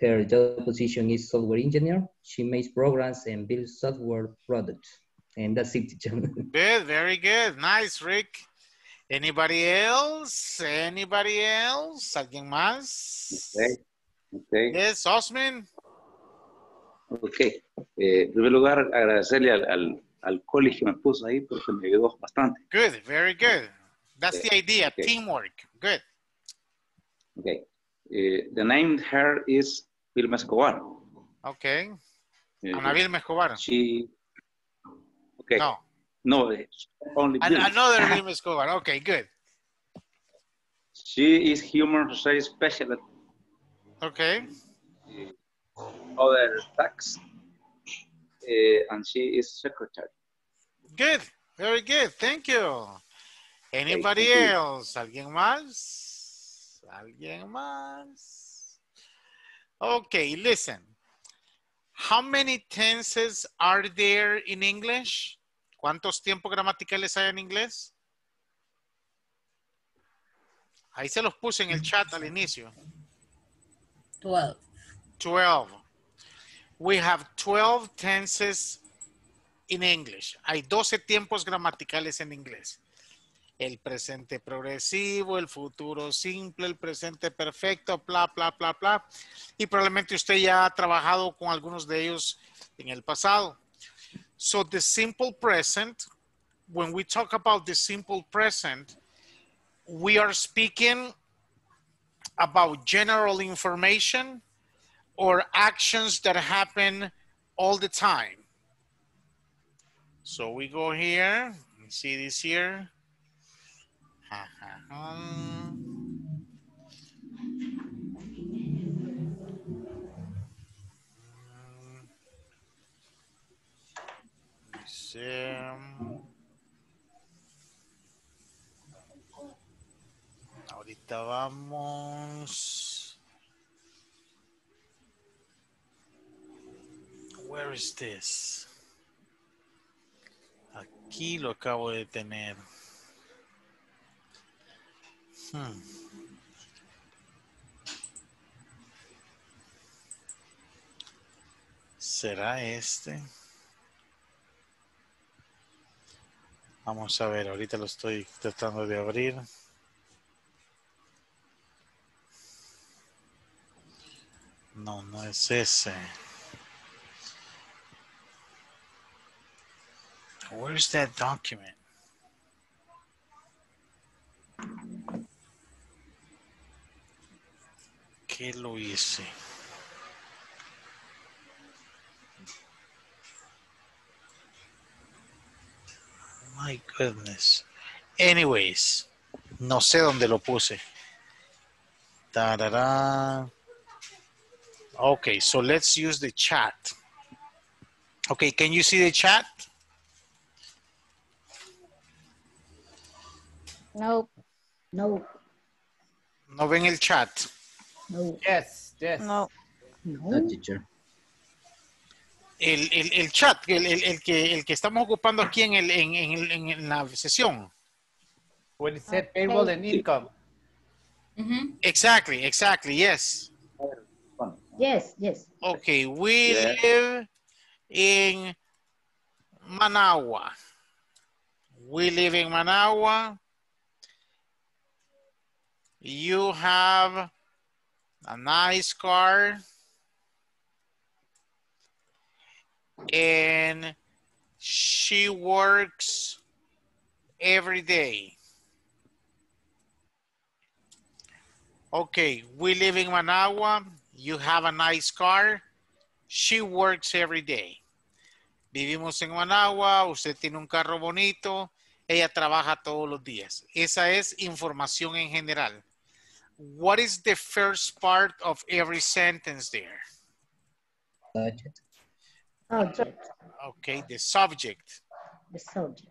Speaker 6: Her job position is software engineer. She makes programs and builds software products. And that's it, teacher.
Speaker 1: Good, very good. Nice, Rick. Anybody else? Anybody else? ¿Alguien más?
Speaker 2: Ok, ok.
Speaker 1: Yes, Osman.
Speaker 2: Ok. Eh, en primer lugar, agradecerle al, al, al college que me puso ahí porque me ayudó bastante.
Speaker 1: Good, very good. That's the
Speaker 2: Okay,
Speaker 1: idea,
Speaker 2: okay.
Speaker 1: teamwork. Good.
Speaker 2: Ok. Eh, the name her is Vilma Escobar.
Speaker 1: Okay.
Speaker 2: Eh,
Speaker 1: Ana Vilma Escobar.
Speaker 2: She, okay.
Speaker 1: No.
Speaker 2: No, only
Speaker 1: An- another Vilma Escobar. Okay, good.
Speaker 2: She is human resource specialist,
Speaker 1: Okay.
Speaker 2: other tax, eh, and she is secretary.
Speaker 1: Good. Very good. Thank you. Anybody
Speaker 2: thank you.
Speaker 1: else? ¿Alguien más? ¿Alguien más? Okay, listen. How many tenses are there in English? ¿Cuántos tiempos gramaticales hay en inglés? Ahí se los puse en el chat al inicio.
Speaker 4: 12.
Speaker 1: 12. We have 12 tenses in English. Hay 12 tiempos gramaticales en inglés. El presente progresivo, el futuro simple, el presente perfecto, bla, bla, bla, bla. Y probablemente usted ya ha trabajado con algunos de ellos en el pasado. So the simple present, when we talk about the simple present, we are speaking about general information or actions that happen all the time. So we go here, see this here. Ahorita vamos. Where is this? Aquí lo acabo de tener. ¿Será este? Vamos a ver, ahorita lo estoy tratando de abrir. No, no es ese. Where's that document? ¿Qué lo hice? My goodness. Anyways, no sé dónde lo puse. Tarará. Okay, so let's use the chat. Okay, can you see the chat?
Speaker 8: No.
Speaker 11: No,
Speaker 1: ¿No ven el chat?
Speaker 11: No,
Speaker 3: Yes, yes.
Speaker 5: No.
Speaker 6: No,
Speaker 11: no.
Speaker 6: teacher.
Speaker 1: El, el, el chat, el, el, el que, el que estamos ocupando aquí en, el, en, en, en la sesión.
Speaker 3: When it said payroll and income.
Speaker 4: Ujú.
Speaker 1: Exactly, exactly, yes.
Speaker 11: Yes, yes.
Speaker 1: Okay, we
Speaker 2: Yeah.
Speaker 1: live in Managua. We live in Managua. You have a nice car. And she works every day. Okay, we live in Managua. You have a nice car. She works every day. Vivimos en Managua. Usted tiene un carro bonito. Ella trabaja todos los días. Esa es información en general. What is the first part of every sentence there?
Speaker 6: Subject.
Speaker 11: Subject,
Speaker 1: Okay, the subject.
Speaker 11: the subject.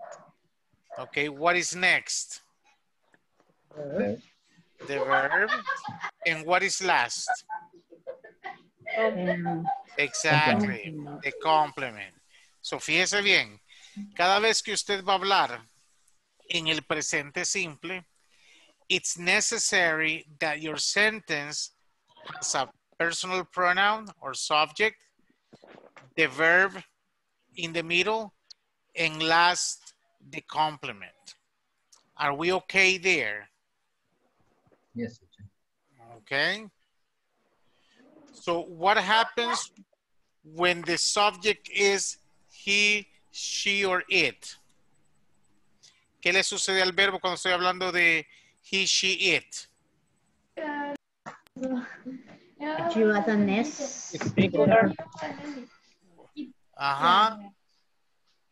Speaker 1: Okay, what is next?
Speaker 11: Verb.
Speaker 1: The verb. And what is last?
Speaker 11: Um,
Speaker 1: Exactly,
Speaker 11: Complement.
Speaker 1: the complement. So fíjese bien, Cada vez que usted va a hablar en el presente simple, it's necessary that your sentence has a personal pronoun or subject, the verb in the middle, and last, the complement. Are we okay there?
Speaker 6: Yes.
Speaker 1: Okay. So what happens when the subject is he, she, or it? ¿Qué le sucede al verbo cuando estoy hablando de he, she, it?
Speaker 11: You add an S.
Speaker 1: Ajá.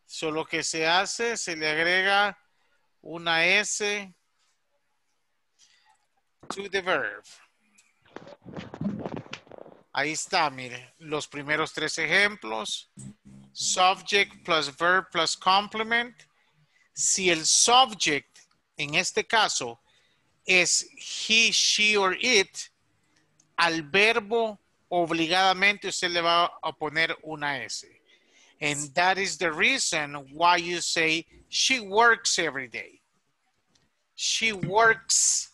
Speaker 1: So lo que se hace, se le agrega una S to the verb. Ahí está, mire, los primeros tres ejemplos. Subject plus verb plus complement. Si el subject, en este caso, es he, she or it, al verbo obligadamente usted le va a poner una S. And that is the reason why you say she works every day. She works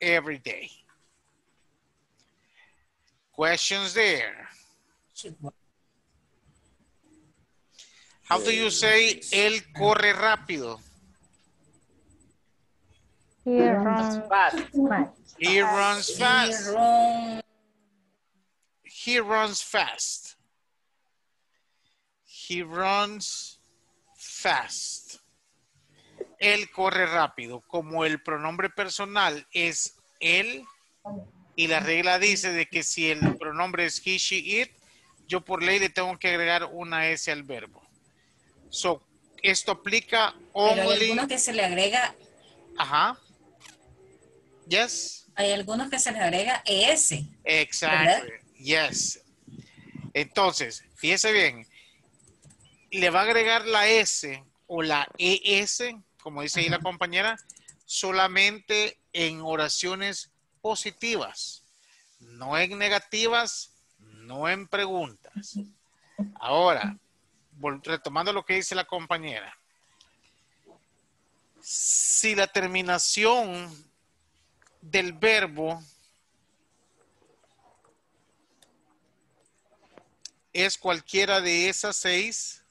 Speaker 1: every day. Questions there? How do you eh, say él corre rápido?
Speaker 5: He runs
Speaker 3: Fast.
Speaker 1: He runs fast. He runs fast. He runs fast. Él corre rápido. Como el pronombre personal es él y la regla dice de que si el pronombre es he, she, it, yo por ley le tengo que agregar una S al verbo. So, esto aplica
Speaker 4: Pero hay
Speaker 1: only...
Speaker 4: algunos que se le agrega,
Speaker 1: Ajá. Yes.
Speaker 4: hay algunos que se le agrega ES.
Speaker 1: Exactly. Yes. Entonces, fíjese bien, le va a agregar la S o la ES, como dice ahí la compañera, solamente en oraciones positivas, no en negativas, no en preguntas. Ahora, retomando lo que dice la compañera, si la terminación del verbo es cualquiera de esas seis,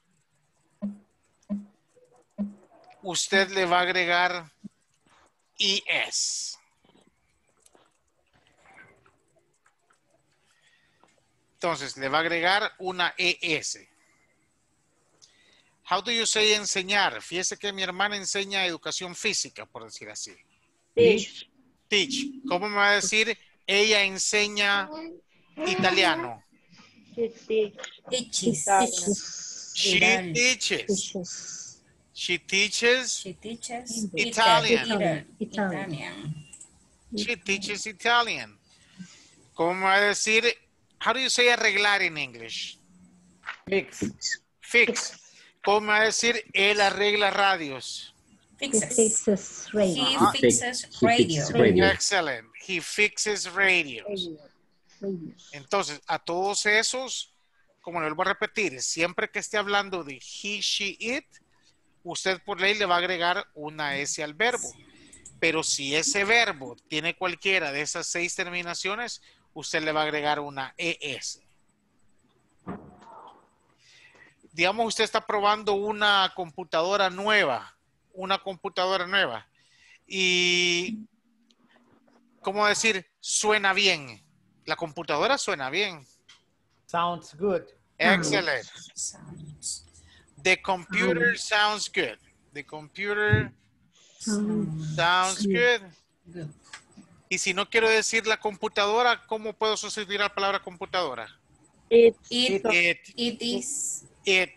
Speaker 1: usted le va a agregar ES. Entonces, le va a agregar una ES. How do you say enseñar? Fíjese que mi hermana enseña educación física, por decir así.
Speaker 5: Teach.
Speaker 1: ¿Cómo me va a decir? Ella enseña italiano.
Speaker 5: She teach.
Speaker 4: Teaches.
Speaker 1: She teaches. She teaches.
Speaker 4: She teaches
Speaker 1: Italian.
Speaker 4: Italian.
Speaker 11: Italian.
Speaker 4: Italian.
Speaker 1: She teaches Italian. ¿Cómo me va a decir? How do you say arreglar in English?
Speaker 3: Fix.
Speaker 1: Fix. ¿Cómo me va a decir? Él arregla radios.
Speaker 11: He
Speaker 4: Fixes. He
Speaker 11: radio.
Speaker 4: fixes
Speaker 6: He
Speaker 4: radio.
Speaker 6: fixes radio.
Speaker 1: Excellent. He fixes radios.
Speaker 11: Radios.
Speaker 1: Entonces, a todos esos, como le vuelvo a repetir, siempre que esté hablando de he, she, it, usted por ley le va a agregar una S al verbo. Pero si ese verbo tiene cualquiera de esas seis terminaciones, usted le va a agregar una ES. Digamos, usted está probando una computadora nueva, una computadora nueva, y, ¿cómo decir? Suena bien. La computadora suena bien.
Speaker 3: Sounds good.
Speaker 1: Excellent. The computer sounds good. The computer sounds good.
Speaker 4: Good.
Speaker 1: Y si no quiero decir la computadora, ¿cómo puedo sustituir la palabra computadora?
Speaker 5: It.
Speaker 4: It,
Speaker 1: It,
Speaker 4: it is,
Speaker 1: it,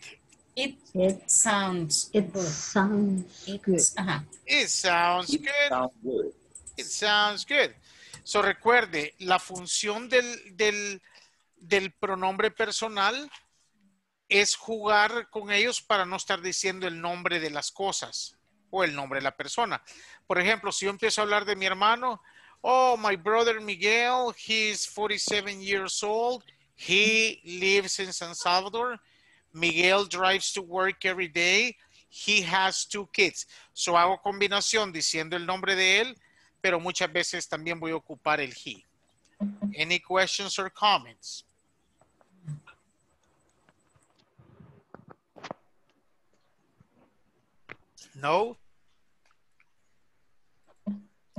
Speaker 4: it
Speaker 11: It,
Speaker 4: sounds
Speaker 11: it
Speaker 4: good.
Speaker 11: sounds good.
Speaker 4: It's, ajá.
Speaker 1: it sounds good. It sounds good. So recuerde, la función del, del, del pronombre personal es jugar con ellos para no estar diciendo el nombre de las cosas o el nombre de la persona. Por ejemplo, si yo empiezo a hablar de mi hermano, oh, my brother Miguel, he's 47 years old, he lives in San Salvador, Miguel drives to work every day, he has two kids. So hago combinación diciendo el nombre de él, pero muchas veces también voy a ocupar el he. Any questions or comments? No?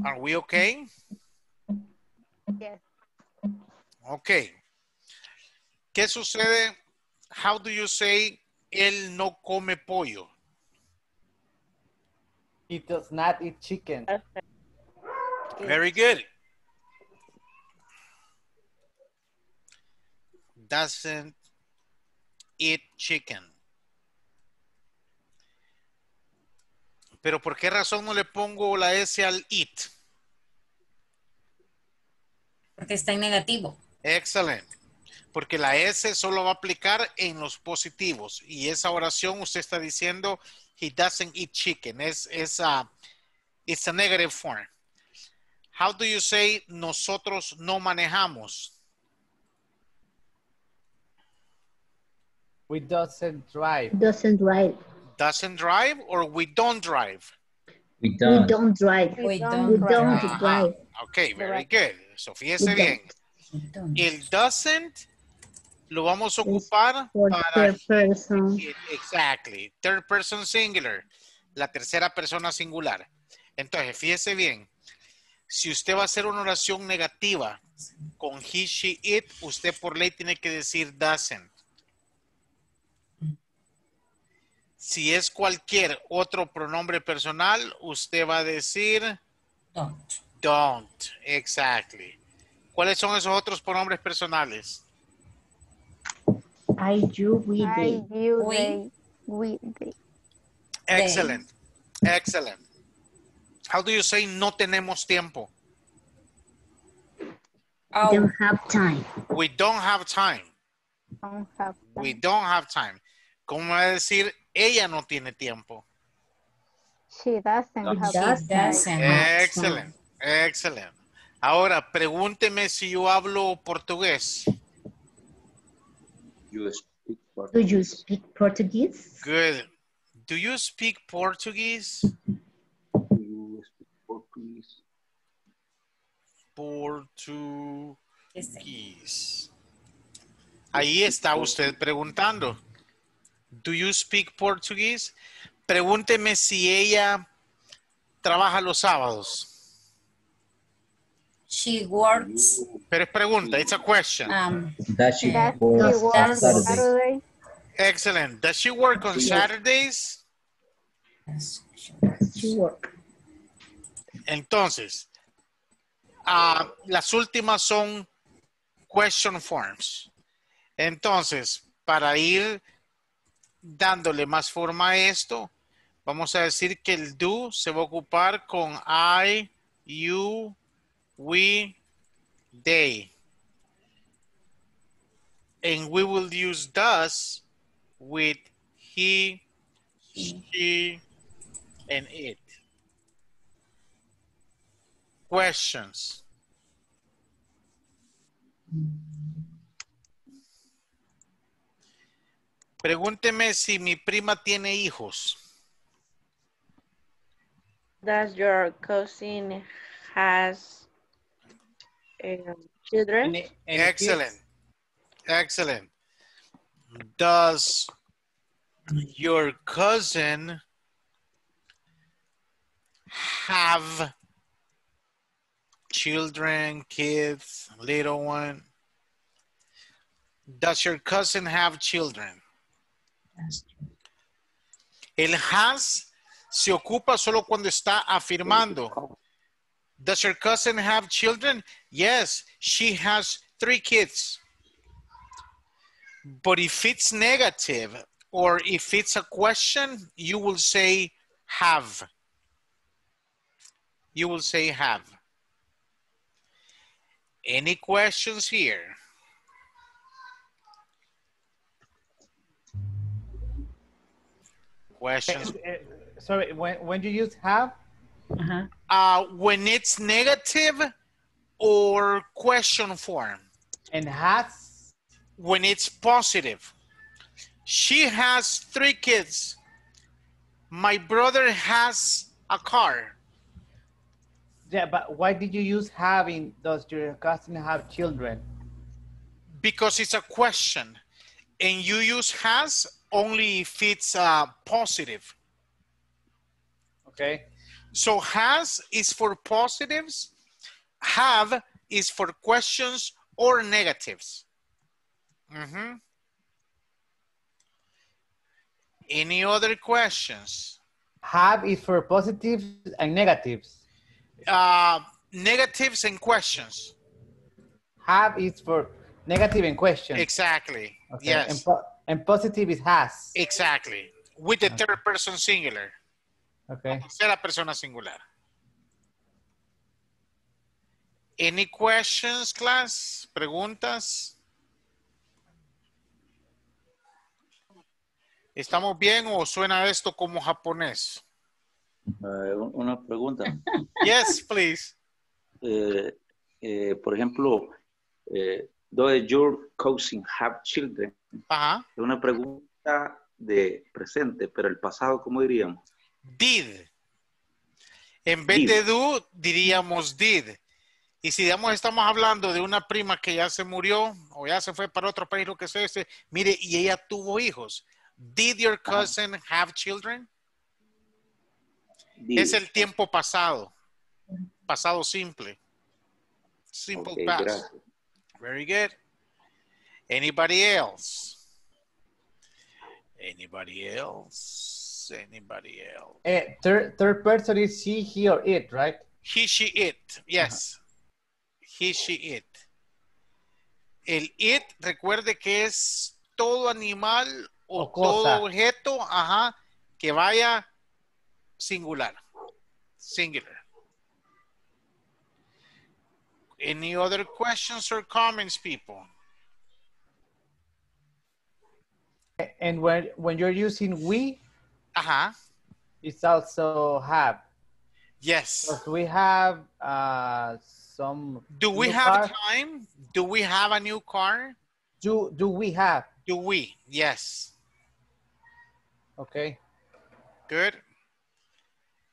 Speaker 1: Are we okay?
Speaker 8: Yes.
Speaker 1: Ok. ¿Qué sucede? How do you say él no come pollo?
Speaker 3: He does not eat chicken.
Speaker 1: Very good. Doesn't eat chicken. Pero ¿por qué razón no le pongo la S al eat?
Speaker 4: Porque está en negativo.
Speaker 1: Excelente. Porque la S solo va a aplicar en los positivos. Y esa oración usted está diciendo, he doesn't eat chicken. Es, es a, it's a negative form. How do you say nosotros no manejamos?
Speaker 3: We doesn't drive.
Speaker 11: Doesn't drive.
Speaker 1: Doesn't drive or we don't drive?
Speaker 6: We
Speaker 11: We
Speaker 6: don't.
Speaker 11: don't drive.
Speaker 4: We
Speaker 11: We
Speaker 4: don't
Speaker 11: don't
Speaker 4: drive.
Speaker 11: drive.
Speaker 1: Ok, very good. So fíjese
Speaker 11: We
Speaker 1: bien. El doesn't lo vamos a ocupar para
Speaker 11: third person.
Speaker 1: Exactly. Third person singular. La tercera persona singular. Entonces, fíjese bien. Si usted va a hacer una oración negativa con he, she, it, usted por ley tiene que decir doesn't. Si es cualquier otro pronombre personal, usted va a decir
Speaker 4: don't.
Speaker 1: don't. Exactly. ¿Cuáles son esos otros pronombres personales?
Speaker 11: I, you, we,
Speaker 8: I,
Speaker 11: they.
Speaker 8: you,
Speaker 4: We.
Speaker 8: they, we, they.
Speaker 1: Excellent. Excellent. How do you say no tenemos tiempo?
Speaker 4: Oh,
Speaker 11: Don't have time.
Speaker 1: We don't have time.
Speaker 8: Don't have
Speaker 1: We don't have time. ¿Cómo va a decir ella no tiene tiempo?
Speaker 8: She doesn't have
Speaker 11: doesn't.
Speaker 8: time.
Speaker 4: doesn't have
Speaker 1: Excellent. Excellent. Ahora, pregúnteme si yo hablo portugués.
Speaker 2: You speak for
Speaker 11: Do you speak Portuguese?
Speaker 1: Good. Do you speak Portuguese?
Speaker 2: you speak Portuguese.
Speaker 1: Portuguese. Ahí está usted preguntando. Do you speak Portuguese? Pregúnteme si ella trabaja los sábados.
Speaker 4: She works.
Speaker 1: Pero es pregunta, it's a question.
Speaker 4: Um,
Speaker 6: Does she
Speaker 8: Does
Speaker 6: work
Speaker 8: she
Speaker 6: on
Speaker 8: on
Speaker 6: Saturday?
Speaker 8: Saturday?
Speaker 1: Excellent. Does she work on Saturdays?
Speaker 11: She work.
Speaker 1: Entonces, ah, las últimas son question forms. Entonces, para ir dándole más forma a esto, vamos a decir que el do se va a ocupar con I, you, we, they. And we will use does with he, she, and it. Questions. Pregúnteme si mi prima tiene hijos.
Speaker 5: Does your cousin has um, children?
Speaker 3: Any- any
Speaker 1: Excellent.
Speaker 3: kids?
Speaker 1: Excellent. Does your cousin have children, kids, little one? Does your cousin have children? El has se ocupa solo cuando está afirmando. Does your cousin have children? Yes, she has three kids. But if it's negative or if it's a question, you will say have. You will say have. Any questions here? Questions?
Speaker 3: Eh, eh, Sorry, when, when you use have,
Speaker 4: uh-huh.
Speaker 1: Uh, when it's negative or question form.
Speaker 3: and has,
Speaker 1: when it's positive. She has three kids. My brother has a car.
Speaker 3: Yeah, but why did you use having? Does your cousin have children?
Speaker 1: Because it's a question. And you use has only if it's uh, positive.
Speaker 3: Okay.
Speaker 1: So has is for positives. Have is for questions or negatives. Mhm. Any other questions?
Speaker 3: Have is for positives and negatives.
Speaker 1: Uh, negatives and questions.
Speaker 3: Have is for negative and question.
Speaker 1: Exactly.
Speaker 3: Okay,
Speaker 1: Yes.
Speaker 3: And, po- and positive is has.
Speaker 1: Exactly. With the third person singular.
Speaker 3: Okay.
Speaker 1: Tercera persona singular. Any questions, class? ¿Preguntas? ¿Estamos bien o suena esto como japonés?
Speaker 2: Eh, una pregunta. <laughs>
Speaker 1: Yes, please.
Speaker 2: Eh, eh, por ejemplo, eh, does your cousin have children?
Speaker 1: Ajá.
Speaker 2: Es una pregunta de presente, pero el pasado, ¿cómo diríamos?
Speaker 1: Did. En vez
Speaker 2: Did.
Speaker 1: de do, diríamos did. Y si digamos estamos hablando de una prima que ya se murió o ya se fue para otro país, lo que sea, este, mire, y ella tuvo hijos. Did your cousin have children?
Speaker 2: Did.
Speaker 1: Es el tiempo pasado. Pasado simple. Simple past.
Speaker 2: gracias.
Speaker 1: Very good. Anybody else? Anybody else? Anybody else?
Speaker 3: Eh, third, third person is she, he, or it, right?
Speaker 1: He, she, it. Yes. He, she, it. El it, recuerde que es todo animal o,
Speaker 3: O
Speaker 1: todo objeto, ajá, que vaya singular. Singular. Any other questions or comments, people?
Speaker 3: And when, when you're using we,
Speaker 1: Ajá.
Speaker 3: it's also have.
Speaker 1: Yes.
Speaker 3: Because we have uh, some.
Speaker 1: Do we have
Speaker 3: car.
Speaker 1: time? Do we have a new car?
Speaker 3: Do, do we have?
Speaker 1: Do we? Yes.
Speaker 3: Okay.
Speaker 1: Good.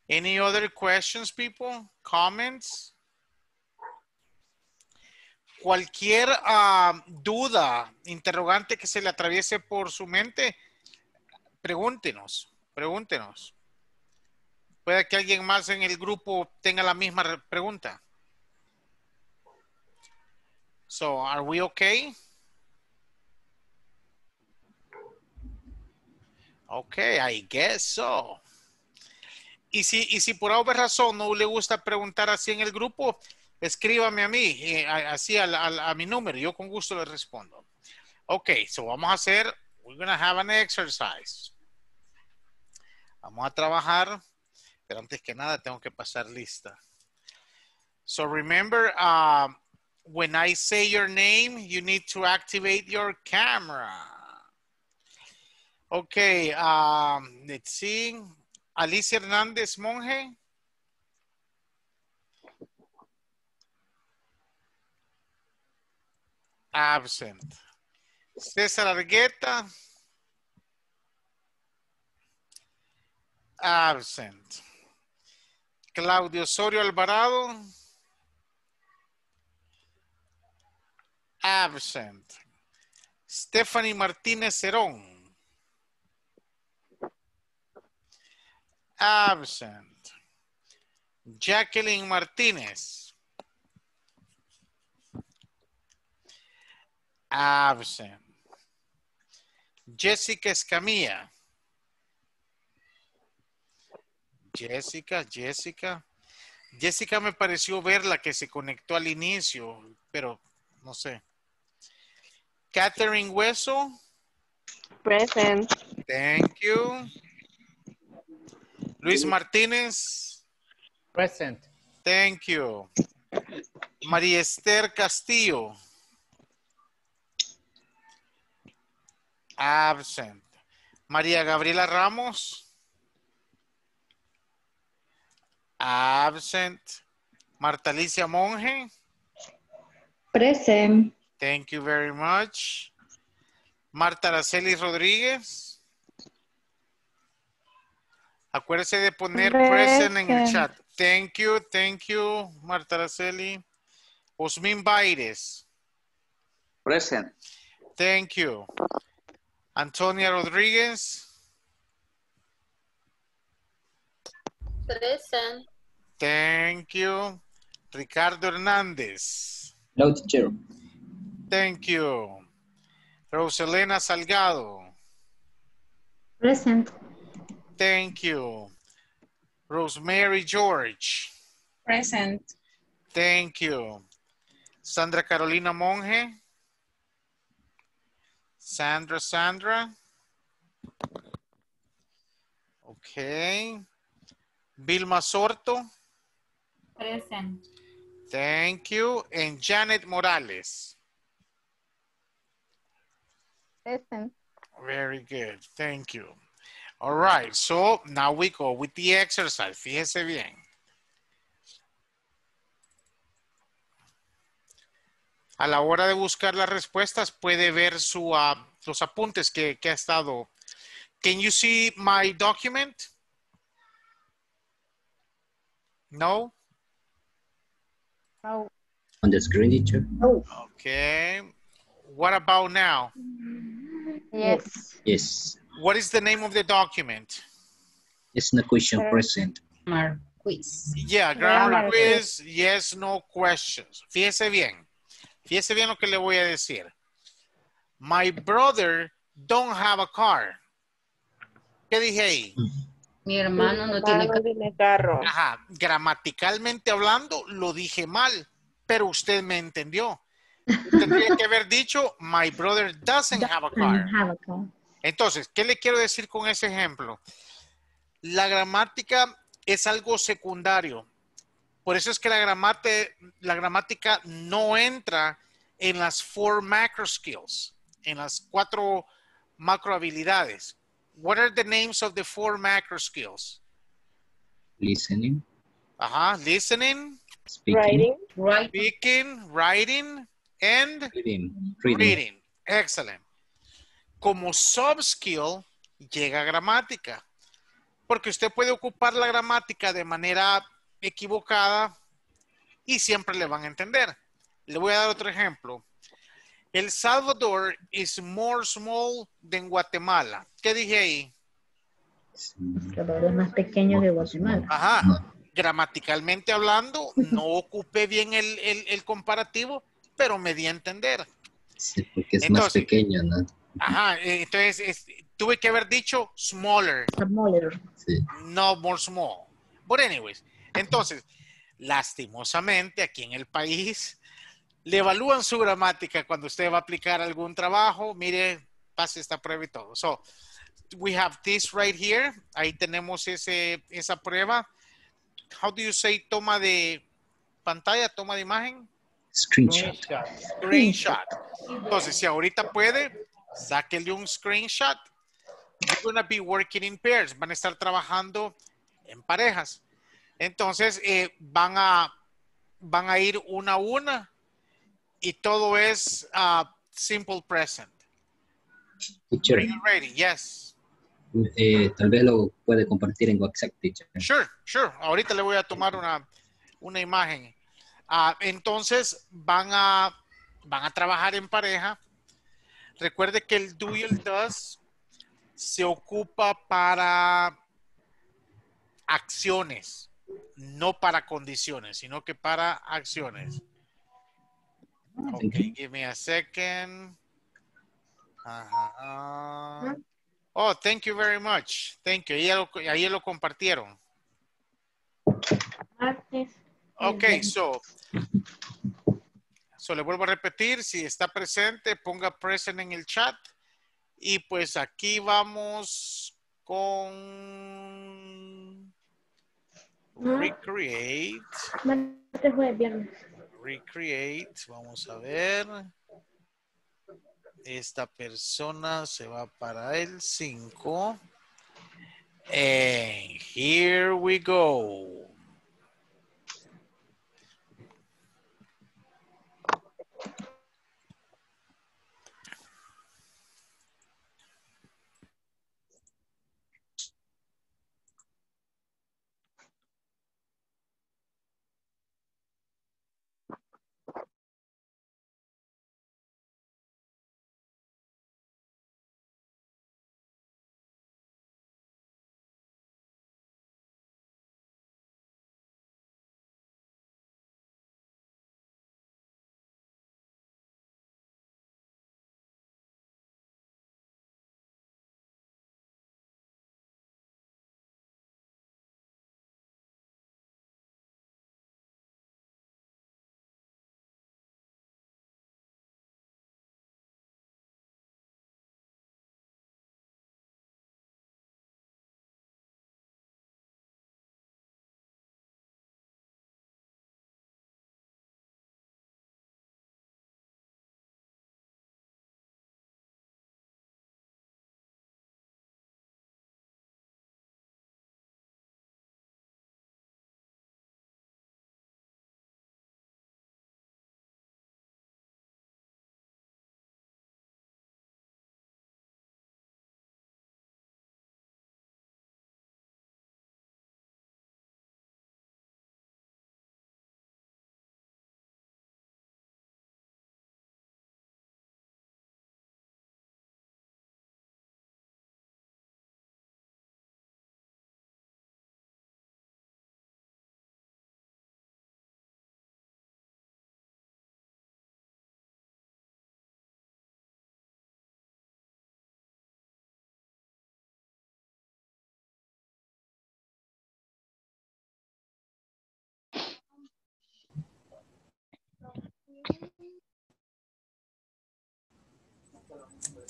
Speaker 1: Any other questions, people? Comments? Cualquier ah, duda, interrogante que se le atraviese por su mente, pregúntenos, pregúntenos. Puede que alguien más en el grupo tenga la misma re- pregunta. So, are we okay? Okay, I guess so. Y si, y si por alguna razón no le gusta preguntar así en el grupo, escríbame a mí, eh, así a, mi número, yo con gusto le respondo. Ok, so vamos a hacer, we're gonna have an exercise. Vamos a trabajar, pero antes que nada tengo que pasar lista. So remember, um, when I say your name, you need to activate your camera. Okay, um, let's see. Alicia Hernández Monje. Absent. César Argueta. Absent. Claudio Osorio Alvarado. Absent. Stephanie Martínez Cerón. Absent. Jacqueline Martínez. Absent. Jessica Escamilla. Jessica, Jessica. Jessica me pareció ver la que se conectó al inicio, pero no sé. Catherine Hueso.
Speaker 5: Present.
Speaker 1: Thank you. Luis Martínez.
Speaker 3: Present.
Speaker 1: Thank you. María Esther Castillo. Absent. María Gabriela Ramos. Absent. Marta Alicia Monge.
Speaker 7: Present.
Speaker 1: Thank you very much. Marta Araceli Rodríguez. Acuérdese de poner present en el chat. Thank you, thank you, Marta Araceli. Osmin Baires,
Speaker 2: Present.
Speaker 1: thank you. Antonia Rodríguez,
Speaker 10: Present.
Speaker 1: thank you. Ricardo Hernández,
Speaker 6: No, teacher.
Speaker 1: thank you. Roselena Salgado,
Speaker 11: Present.
Speaker 1: thank you. Rosemary George,
Speaker 4: Present.
Speaker 1: thank you. Sandra Carolina Monge, Sandra Sandra, okay. Vilma Sorto,
Speaker 10: Present.
Speaker 1: thank you. And Janet Morales.
Speaker 8: Present.
Speaker 1: Very good. Thank you. All right. So now we go with the exercise. Fíjese bien. A la hora de buscar las respuestas puede ver su, ah, los apuntes que, que ha estado. Can you see my document? No?
Speaker 8: No.
Speaker 6: On the screen, teacher. No.
Speaker 1: Okay. What about now?
Speaker 8: Yes.
Speaker 6: Yes.
Speaker 1: What is the name of the document?
Speaker 6: It's not question present.
Speaker 4: Marquis.
Speaker 1: Yeah, grammar
Speaker 8: Grammar
Speaker 1: quiz, yes, no questions. Fíjese bien. Fíjese bien lo que le voy a decir. My brother don't have a car. ¿Qué dije ahí? Mm.
Speaker 4: Mi hermano no tiene
Speaker 5: tiene carro.
Speaker 1: Ajá, gramaticalmente hablando lo dije mal, pero usted me entendió. Tendría que haber dicho, my brother doesn't have a car.
Speaker 11: Doesn't have a car.
Speaker 1: Entonces, ¿qué le quiero decir con ese ejemplo? La gramática es algo secundario. Por eso es que la gramática, la gramática no entra en las four macro skills, en las cuatro macro habilidades. What are the names of the four macro skills?
Speaker 6: Listening,
Speaker 1: Ajá, listening,
Speaker 6: speaking,
Speaker 5: Writing.
Speaker 1: Speaking, writing, and
Speaker 6: reading. Reading.
Speaker 1: Reading. Excellent. Como soft skill llega gramática. Porque usted puede ocupar la gramática de manera equivocada y siempre le van a entender. Le voy a dar otro ejemplo. El Salvador is more small than Guatemala. ¿Qué dije ahí?
Speaker 11: Salvador es más pequeño que Guatemala.
Speaker 1: Ajá. Gramaticalmente hablando, no ocupé bien el, el- el comparativo, pero me di a entender.
Speaker 6: Sí, porque es más pequeño, ¿no?
Speaker 1: Ajá, eh, entonces es- tuve que haber dicho smaller,
Speaker 11: Smaller.
Speaker 6: Sí.
Speaker 1: no more small. But anyways, entonces, lastimosamente aquí en el país le evalúan su gramática cuando usted va a aplicar algún trabajo. Mire, pase esta prueba y todo. So, we have this right here. Ahí tenemos ese, esa prueba. How do you say toma de pantalla, toma de imagen?
Speaker 6: Screenshot.
Speaker 1: Screenshot. Entonces, si ahorita puede, sáquele un screenshot. You're gonna be working in pairs. Van a estar trabajando en parejas. Entonces, eh, van, a, van a ir una a una y todo es ah, simple present.
Speaker 6: Teacher,
Speaker 1: Are you ready? Yes.
Speaker 6: eh, tal vez lo puede compartir en WhatsApp, teacher.
Speaker 1: Sure, sure. Ahorita le voy a tomar una, una imagen. Ah, entonces van a, van a trabajar en pareja. Recuerde que el do y el does se ocupa para acciones, no para condiciones, sino que para acciones. Ok, give me a second. Ajá. Oh, thank you very much. Thank you. Ahí lo, ahí lo compartieron.
Speaker 5: Martes.
Speaker 1: Ok, so, so le vuelvo a repetir, si está presente, ponga present en el chat. Y pues aquí vamos con recreate,
Speaker 5: Martes, jueves, viernes.
Speaker 1: Recreate, vamos a ver. Esta persona se va para el 5. And here we go.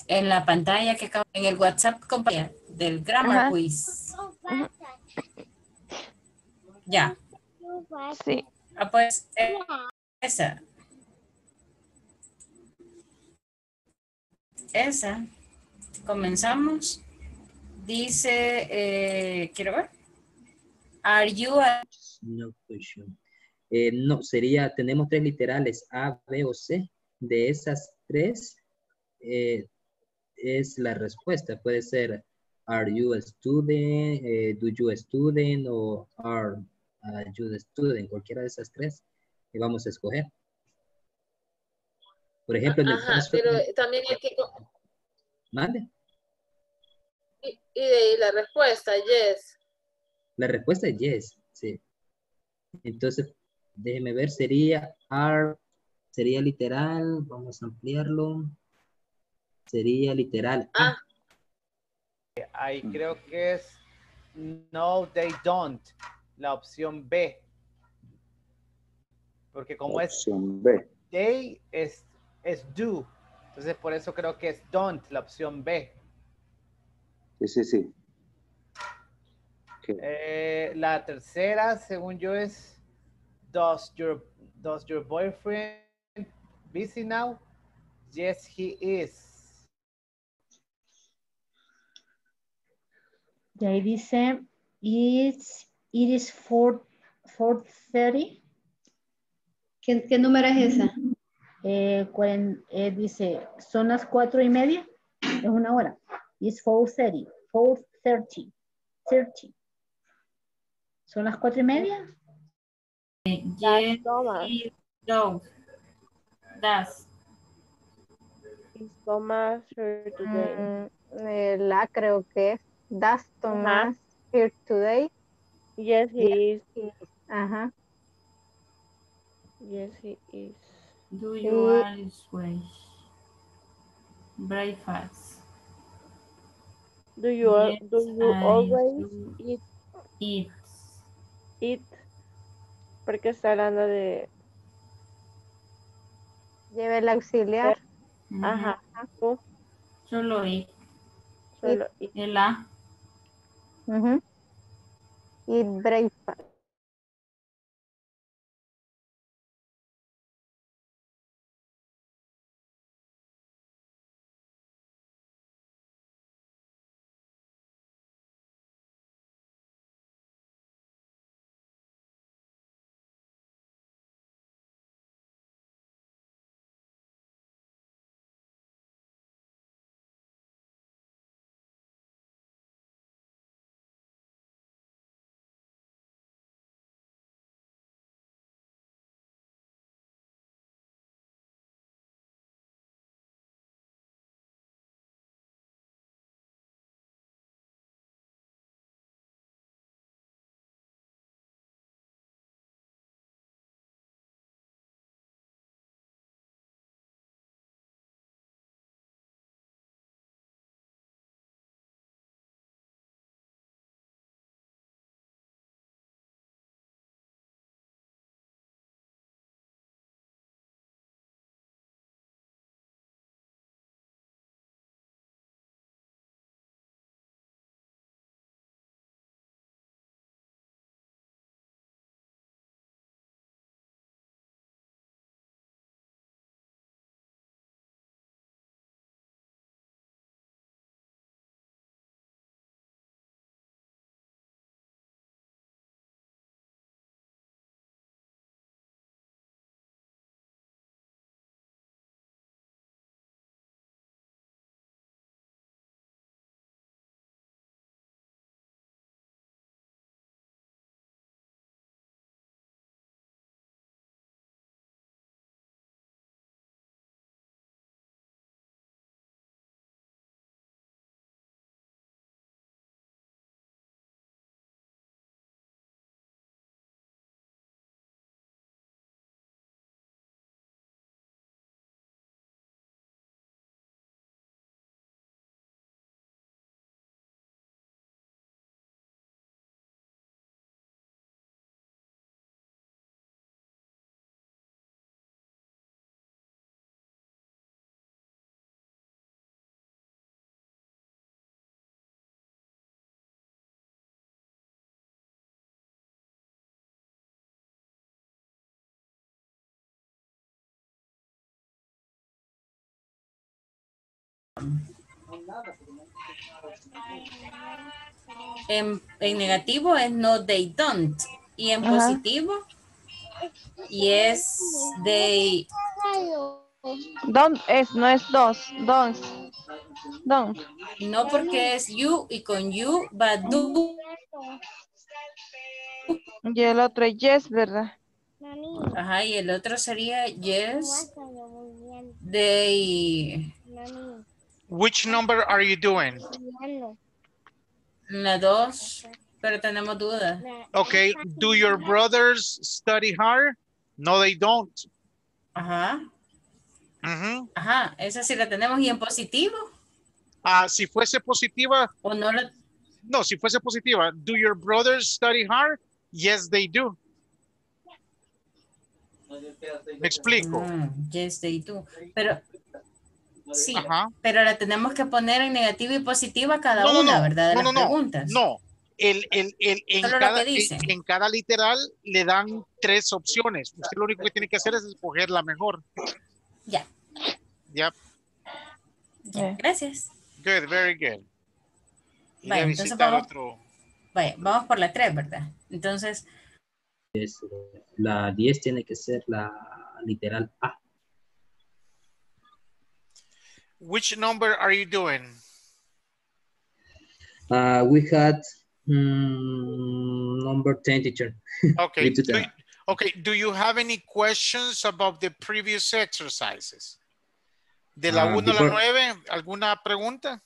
Speaker 4: En la pantalla que en el WhatsApp compañía del Grammar
Speaker 9: Ajá.
Speaker 4: Quiz. Ya.
Speaker 9: Sí.
Speaker 4: Ah, pues eh, esa. Esa. Comenzamos. Dice, eh, quiero ver. Are you a...
Speaker 6: No question. Eh, no, sería, tenemos tres literales, A, B o C. De esas tres eh, es la respuesta. Puede ser, are you a student, eh, do you a student o are uh, you the student. Cualquiera de esas tres que vamos a escoger. Por ejemplo, en el
Speaker 10: Ajá,
Speaker 6: caso...
Speaker 10: pero también hay que...
Speaker 6: ¿Mande?
Speaker 10: Y, la respuesta, yes.
Speaker 6: La respuesta es yes, sí. Entonces, déjeme ver, sería are, sería literal, vamos a ampliarlo. Sería literal.
Speaker 10: Ah,
Speaker 3: Ahí creo que es no, they don't. La opción B. Porque como es
Speaker 2: Opción B.
Speaker 3: they, es, es do. Entonces por eso creo que es don't, la opción B.
Speaker 2: Sí, sí, sí.
Speaker 3: Eh, la tercera, según yo, es does your, does your boyfriend busy now? Yes, he is.
Speaker 11: Y ahí dice, it's, it is 4, 4.30.
Speaker 7: ¿Qué, qué número es esa?
Speaker 11: Eh, cuaren- eh, dice, son las cuatro y media. Es una hora. It's 4.30. 4.30. 30. ¿Son las cuatro y media?
Speaker 4: Yes, he, dog? Das.
Speaker 5: Is Thomas here today?
Speaker 8: Mm, eh, la creo que es. Does Thomas here today?
Speaker 5: Yes, he is.
Speaker 8: Ajá.
Speaker 5: Yes, he is.
Speaker 4: Do
Speaker 8: Sí.
Speaker 4: you always breakfast?
Speaker 5: Do you
Speaker 4: Yes,
Speaker 5: do you
Speaker 4: I
Speaker 5: always
Speaker 4: do.
Speaker 5: eat
Speaker 4: Eat.
Speaker 5: eat? Porque está hablando de
Speaker 8: Lleve el auxiliar.
Speaker 5: ajá, tú
Speaker 4: Solo eat.
Speaker 5: solo eat.
Speaker 4: El A.
Speaker 8: Ujú. Eat breakfast.
Speaker 4: En, en negativo es no, they don't. Y en
Speaker 9: Ajá.
Speaker 4: positivo, yes, they.
Speaker 9: Don't es, no es dos. Don't. Don't.
Speaker 4: No porque es you y con you va do.
Speaker 9: Y el otro es yes, ¿verdad?
Speaker 4: Ajá, y el otro sería yes, they.
Speaker 1: Which number are you doing?
Speaker 4: La dos, pero tenemos dudas.
Speaker 1: Okay, do your brothers study hard? No, they don't.
Speaker 4: Ajá,
Speaker 1: Ujú.
Speaker 4: ajá, esa sí la tenemos. ¿Y en positivo?
Speaker 1: Ah, si fuese positiva,
Speaker 4: ¿O no la
Speaker 1: no, si fuese positiva, do your brothers study hard? Yes, they do. Me explico.
Speaker 4: Mm, yes, they do. Pero, sí,
Speaker 1: Ajá.
Speaker 4: pero la tenemos que poner en negativa y positiva cada
Speaker 1: No, no,
Speaker 4: una,
Speaker 1: no.
Speaker 4: ¿verdad? De
Speaker 1: No,
Speaker 4: las
Speaker 1: no, no.
Speaker 4: preguntas.
Speaker 1: No, el, el, el, en,
Speaker 4: Solo lo
Speaker 1: cada,
Speaker 4: que dice.
Speaker 1: en, en cada literal le dan tres opciones. Usted lo único que tiene que hacer es escoger la mejor.
Speaker 4: Ya, ya, gracias.
Speaker 1: good, very good.
Speaker 4: Entonces
Speaker 1: visitar
Speaker 4: vamos-
Speaker 1: otro.
Speaker 4: Vaya, vamos por la 3, ¿verdad? Entonces,
Speaker 6: Es, eh, la 10 tiene que ser la literal A.
Speaker 1: Which number are you doing?
Speaker 6: Uh, we had mm, number 10 teacher. <laughs>
Speaker 1: Okay.
Speaker 6: Do that.
Speaker 1: okay. Do you have any questions about the previous exercises? De la
Speaker 6: Ah,
Speaker 1: 1 a la
Speaker 6: before-
Speaker 1: 9, ¿alguna pregunta?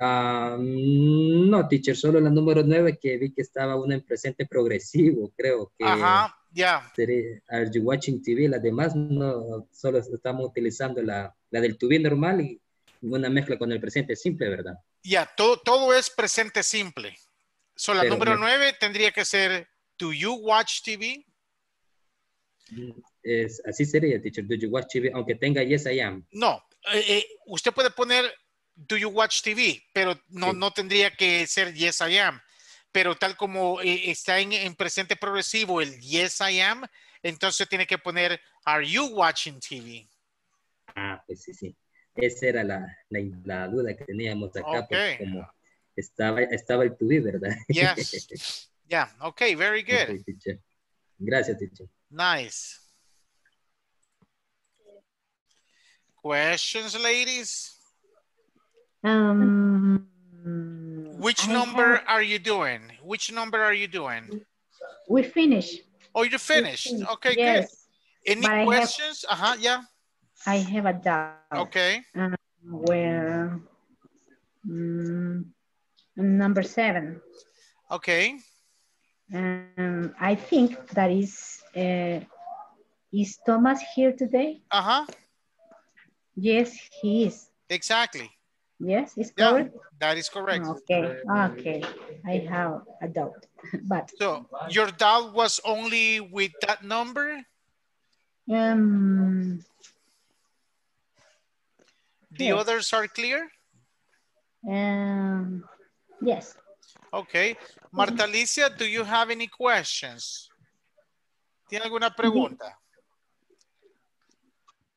Speaker 6: Ah, no, teacher, solo la número 9 que vi que estaba una en presente progresivo, creo que
Speaker 1: Ajá, ya.
Speaker 6: sería, are you watching TV? Las demás no, solo estamos utilizando la, la del to be normal y una mezcla con el presente simple, ¿verdad?
Speaker 1: Ya, todo, todo es presente simple. So, la
Speaker 6: Pero
Speaker 1: número
Speaker 6: me-
Speaker 1: 9 tendría que ser, do you watch TV?
Speaker 6: Es, así sería, teacher, do you watch TV? Aunque tenga yes, I am.
Speaker 1: No, eh, eh, usted puede poner, do you watch TV? Pero no,
Speaker 6: Sí.
Speaker 1: no tendría que ser yes, I am. Pero tal como eh, está en, en presente progresivo el yes, I am, entonces tiene que poner, are you watching TV?
Speaker 6: Ah, pues sí, sí. Esa era la, la, la duda que teníamos acá,
Speaker 1: Ok.
Speaker 6: porque como estaba, estaba el to be, ¿verdad?
Speaker 1: Yes. <laughs> Yeah, okay, very good.
Speaker 6: Ok, teacher. Gracias, teacher.
Speaker 1: Nice. Questions, ladies?
Speaker 11: Um,
Speaker 1: Which
Speaker 11: I
Speaker 1: number
Speaker 11: have-
Speaker 1: are you doing? Which number are you doing?
Speaker 11: we finish.
Speaker 1: Oh, you finished.
Speaker 11: finished,
Speaker 1: Okay,
Speaker 11: yes.
Speaker 1: good. Any
Speaker 11: but I have-
Speaker 1: questions? Uh-huh, yeah.
Speaker 11: I have a doubt.
Speaker 1: Okay.
Speaker 11: Um, where mm, number seven.
Speaker 1: Okay.
Speaker 11: Um, I think that is uh, is Thomas here today?
Speaker 1: Uh-huh.
Speaker 11: Yes, he is.
Speaker 1: Exactly.
Speaker 11: Yes,
Speaker 1: Yeah,
Speaker 11: correct.
Speaker 1: that is correct.
Speaker 11: Okay, okay. I have a doubt, <laughs> but
Speaker 1: So your doubt was only with that number?
Speaker 11: um,
Speaker 1: The
Speaker 11: Yes.
Speaker 1: others are clear?
Speaker 11: um, yes.
Speaker 1: Okay. Marta Alicia, do you have any questions? ¿Tiene alguna pregunta?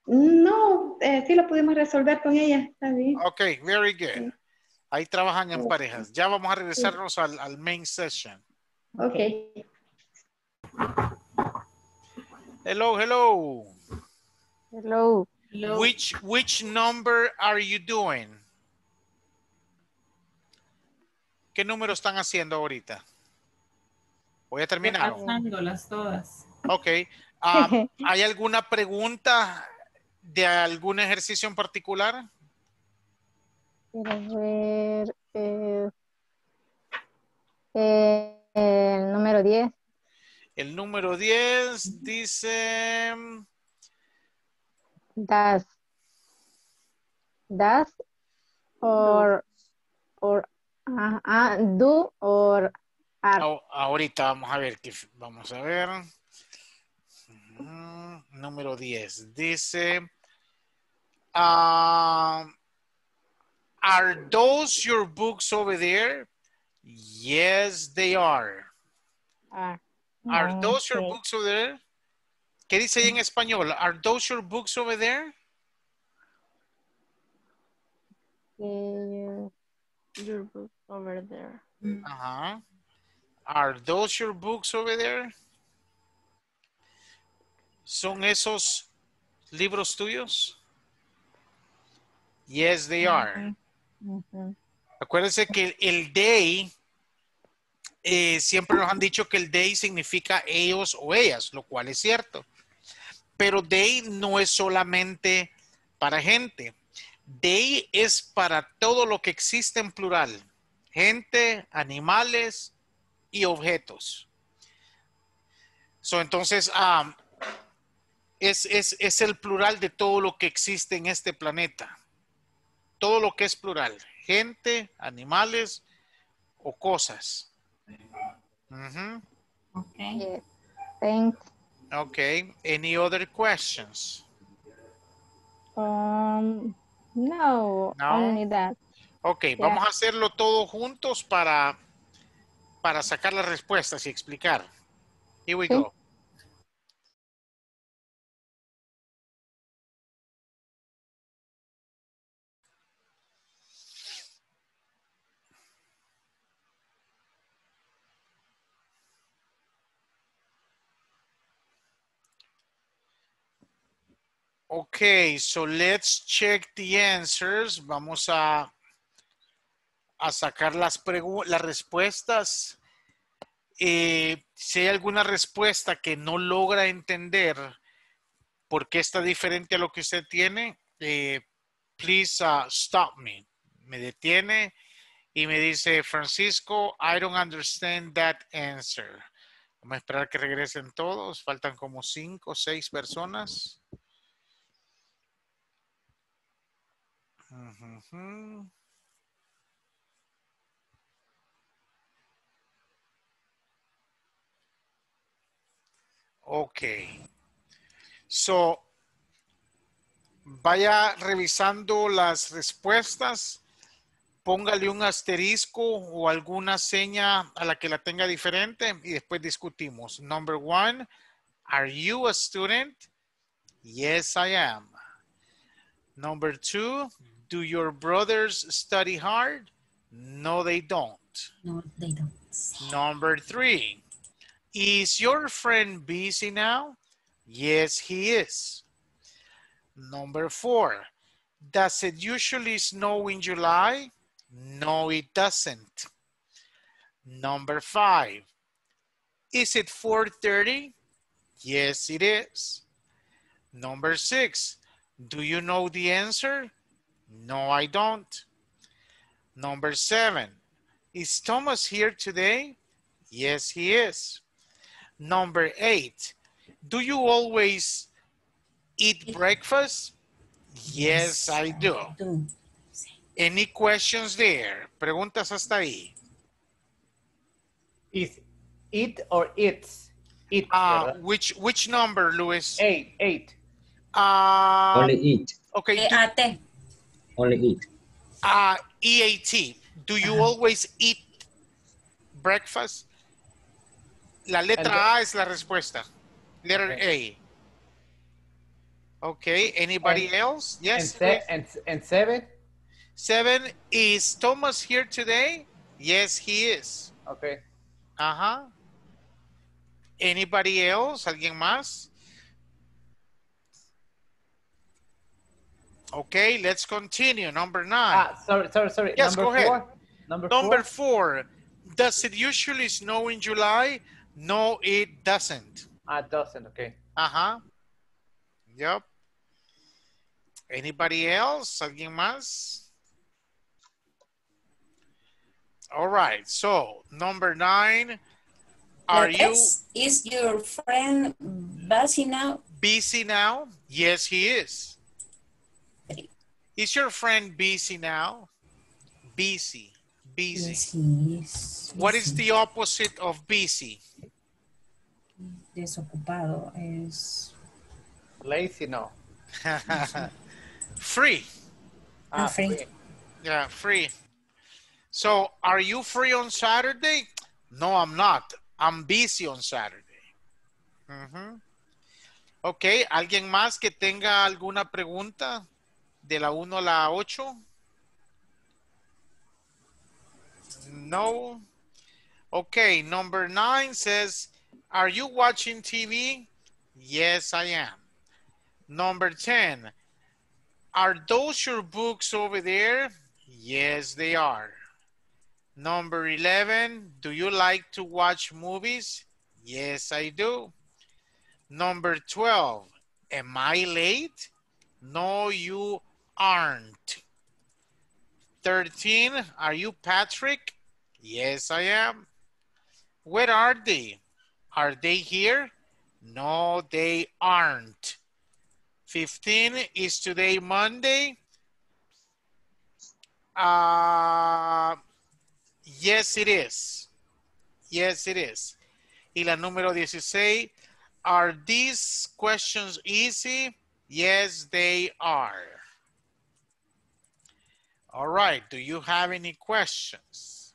Speaker 7: No, eh, sí lo pudimos resolver con ella, está bien.
Speaker 1: Ok, very good. Ahí trabajan en parejas. Ya vamos a regresarnos al, al main session.
Speaker 7: Ok.
Speaker 1: Hello, hello.
Speaker 9: Hello.
Speaker 1: Which, which number are you doing? ¿Qué número están haciendo ahorita? Voy a terminar.
Speaker 12: Pasándolas todas.
Speaker 1: Ok. Ah, <laughs> ¿Hay alguna pregunta de algún ejercicio en particular?
Speaker 8: Quiero ver eh, eh, el número 10.
Speaker 1: El número 10 dice...
Speaker 8: Does. Does or or ah, ah, do or are.
Speaker 1: Ah, ahorita vamos a ver. Vamos a ver. Número 10. Dice... ah, are those your books over there? Yes, they are.
Speaker 8: Are.
Speaker 1: Are those your books over there? ¿Qué dice ahí en español? Are those your books over there?
Speaker 5: Okay, your book over there.
Speaker 1: Uh-huh. Are those your books over there? ¿Son esos libros tuyos? Yes, they are. Acuérdense que el they, eh, siempre nos han dicho que el they significa ellos o ellas, lo cual es cierto. Pero they no es solamente para gente. They es para todo lo que existe en plural. Gente, animales y objetos. So, entonces, ah, es, es- es el plural de todo lo que existe en este planeta. Todo lo que es plural. Gente, animales o cosas.
Speaker 4: Okay.
Speaker 8: Yes. Thanks.
Speaker 1: Okay. Any other questions?
Speaker 8: Um, no,
Speaker 1: No.
Speaker 8: only that.
Speaker 1: Ok,
Speaker 8: Yeah.
Speaker 1: vamos a hacerlo todos juntos para, para sacar las respuestas y explicar. Here we
Speaker 8: Sí.
Speaker 1: go. Okay, so let's check the answers. Vamos a, a sacar las, las respuestas. Eh, si hay alguna respuesta que no logra entender por qué está diferente a lo que usted tiene, eh, please uh, stop me. Me detiene y me dice, Francisco, I don't understand that answer. Vamos a esperar que regresen todos. Faltan como cinco o seis personas. Ujujú. Ok. So, vaya revisando las respuestas. Póngale un asterisco o alguna seña a la que la tenga diferente y después discutimos. Number one, are you a student? Yes, I am. Number two, do your brothers study hard? No, they don't.
Speaker 4: No, they don't.
Speaker 1: Number three, is your friend busy now? Yes, he is. Number four, does it usually snow in July? No, it doesn't. Number five, is it 4.30? Yes, it is. Number six, do you know the answer? No, I don't. Number seven, is Thomas here today? Yes, he is. Number eight, do you always eat breakfast? Yes, I do.
Speaker 4: Do.
Speaker 1: Any questions there? Preguntas hasta ahí.
Speaker 3: Is it or it's? It,
Speaker 1: Uh, which, which number, Luis?
Speaker 3: Eight, eight.
Speaker 1: Uh,
Speaker 6: Only eat.
Speaker 1: okay, do,
Speaker 4: EAT.
Speaker 6: Only eat.
Speaker 1: uh, EAT. Do you always eat breakfast? La letra A es la respuesta. Letter A. Okay, anybody else?
Speaker 3: And,
Speaker 1: Yes.
Speaker 3: se- and, and seven?
Speaker 1: Seven, is Thomas here today? Yes, he is.
Speaker 3: Okay.
Speaker 1: Ajá. Anybody else? ¿Alguien más? Okay, let's continue. Number nine.
Speaker 3: Ah, sorry, sorry, sorry.
Speaker 1: Yes,
Speaker 3: Number
Speaker 1: go ahead.
Speaker 3: four? Number,
Speaker 1: Number
Speaker 3: four?
Speaker 1: four. Does it usually snow in July? No, it doesn't.
Speaker 3: Ah, doesn't, okay.
Speaker 1: Uh-huh. Yep. Anybody else? ¿Alguien más? All right. So, number nine. Are
Speaker 4: But
Speaker 1: you
Speaker 4: is, is your friend busy now?
Speaker 1: busy now? Yes, he is. Is your friend busy now? Busy. Busy.
Speaker 4: Yes, he is.
Speaker 1: What is the opposite of busy?
Speaker 4: Desocupado is...
Speaker 3: Lazy, no. <laughs>
Speaker 1: free.
Speaker 4: Ah, free.
Speaker 3: free.
Speaker 1: Yeah, free. So, are you free on Saturday? No, I'm not. I'm busy on Saturday. Ujú. Ok, ¿alguien más que tenga alguna pregunta de la 1 a la 8? No. Okay, number nine says, are you watching TV? Yes, I am. Number 10, are those your books over there? Yes, they are. Number 11, do you like to watch movies? Yes, I do. Number 12, am I late? No, you aren't. 13, are you Patrick? Yes, I am. Where are they? Are they here? No, they aren't. 15, is today Monday? Uh, yes, it is. Yes, it is. Y la número 16, are these questions easy? Yes, they are. All right, do you have any questions?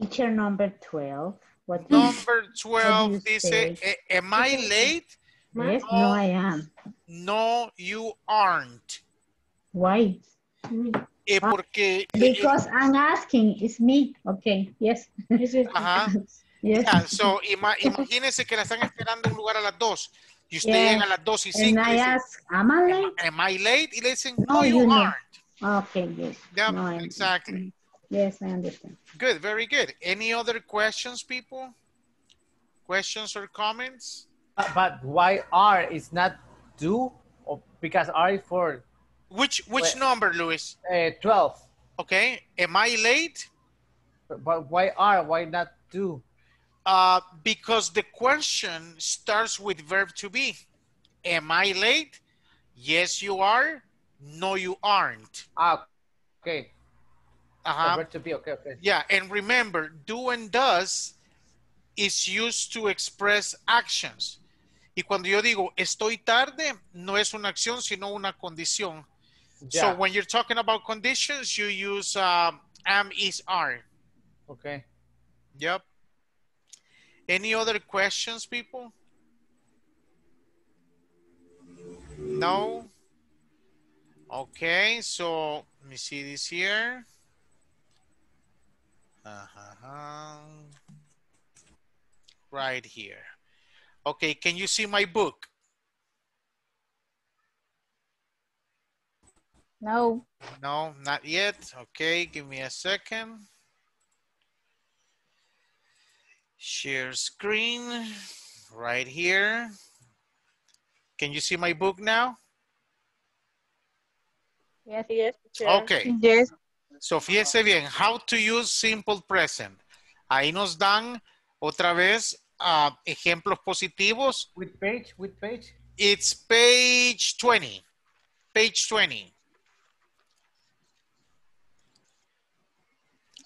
Speaker 11: Teacher number 12. What is-
Speaker 1: Number 12
Speaker 11: do
Speaker 1: dice,
Speaker 11: say?
Speaker 1: "Eh, am I late?
Speaker 11: Yes, no, I am.
Speaker 1: No, you aren't.
Speaker 11: Why?
Speaker 1: Eh,
Speaker 11: Ah,
Speaker 1: porque, eh,
Speaker 11: Because I'm asking, it's me. Okay, yes.
Speaker 1: Ajá.
Speaker 11: Yes.
Speaker 1: Yeah, so ima- imagínense que la están esperando en un lugar a las 2 y usted
Speaker 11: Yes.
Speaker 1: llega a las 2 y
Speaker 11: And
Speaker 1: 5
Speaker 11: I ask, am I late?
Speaker 1: am I late? Y le dicen, no,
Speaker 11: No,
Speaker 1: you
Speaker 11: you know.
Speaker 1: aren't.
Speaker 11: Okay, yes.
Speaker 1: Yeah,
Speaker 11: No,
Speaker 1: exactly.
Speaker 11: Yes, I understand.
Speaker 1: Good, very good. Any other questions, people? Questions or comments?
Speaker 3: But, but why R is not do? Or because R is for
Speaker 1: Which which
Speaker 3: Well-
Speaker 1: number, Luis?
Speaker 3: uh, 12.
Speaker 1: Okay, am I late?
Speaker 3: But, but why R? Why not do?
Speaker 1: Uh, because the question starts with verb to be. Am I late? Yes, you are. No, you aren't.
Speaker 3: Ah, okay.
Speaker 1: Uh-huh.
Speaker 3: To be, okay, okay.
Speaker 1: Yeah, and remember, do and does is used to express actions. Y cuando yo digo estoy tarde, no es una acción, sino una condición.
Speaker 3: Yeah.
Speaker 1: So when you're talking about conditions, you use um, am, is, are.
Speaker 3: Okay.
Speaker 1: Yep. Any other questions, people? No? Okay, so let me see this here. Uh-huh. Right here. Okay, can you see my book?
Speaker 8: No.
Speaker 1: No, not yet. Okay, give me a second. Share screen right here. Can you see my book now?
Speaker 8: Yes.
Speaker 5: Yes, teacher.
Speaker 1: Okay.
Speaker 9: Yes.
Speaker 1: So fíjese bien, how to use simple present. Ahí nos dan otra vez ah, ejemplos positivos.
Speaker 3: With page, with page.
Speaker 1: It's page 20. Page 20.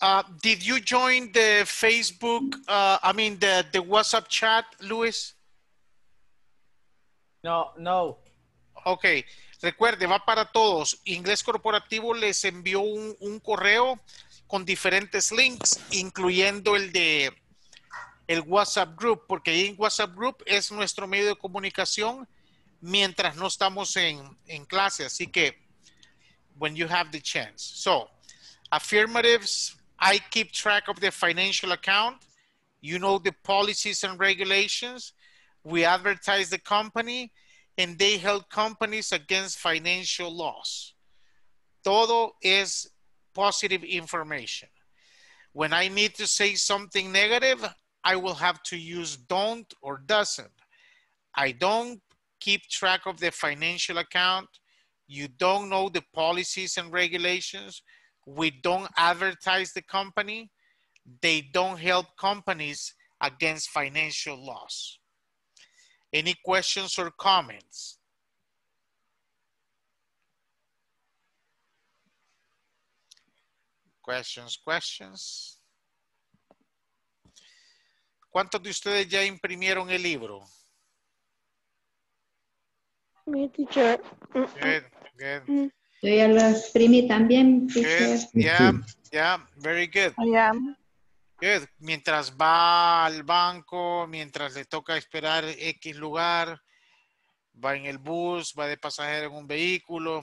Speaker 1: Uh, did you join the Facebook, uh, I mean the, the WhatsApp chat, Luis?
Speaker 3: No, no.
Speaker 1: Ok, recuerde, va para todos. Inglés Corporativo les envió un, correo con diferentes links, incluyendo el de el WhatsApp Group, porque ahí en WhatsApp Group es nuestro medio de comunicación mientras no estamos en, en clase. Así que, when you have the chance. So, affirmatives, I keep track of the financial account. You know the policies and regulations. We advertise the company and they help companies against financial loss. Todo es positive information. When I need to say something negative, I will have to use don't or doesn't. I don't keep track of the financial account. You don't know the policies and regulations. We don't advertise the company. They don't help companies against financial loss. Any questions or comments? Questions, questions. ¿Cuántos de ustedes ya imprimieron el libro?
Speaker 5: Me, teacher.
Speaker 1: Good, good,
Speaker 7: Yo ya lo exprimí también,
Speaker 1: good.
Speaker 7: teacher.
Speaker 1: Yeah, yeah, very good.
Speaker 9: I am.
Speaker 1: Good. Mientras va al banco, mientras le toca esperar X lugar, va en el bus, va de pasajero en un vehículo,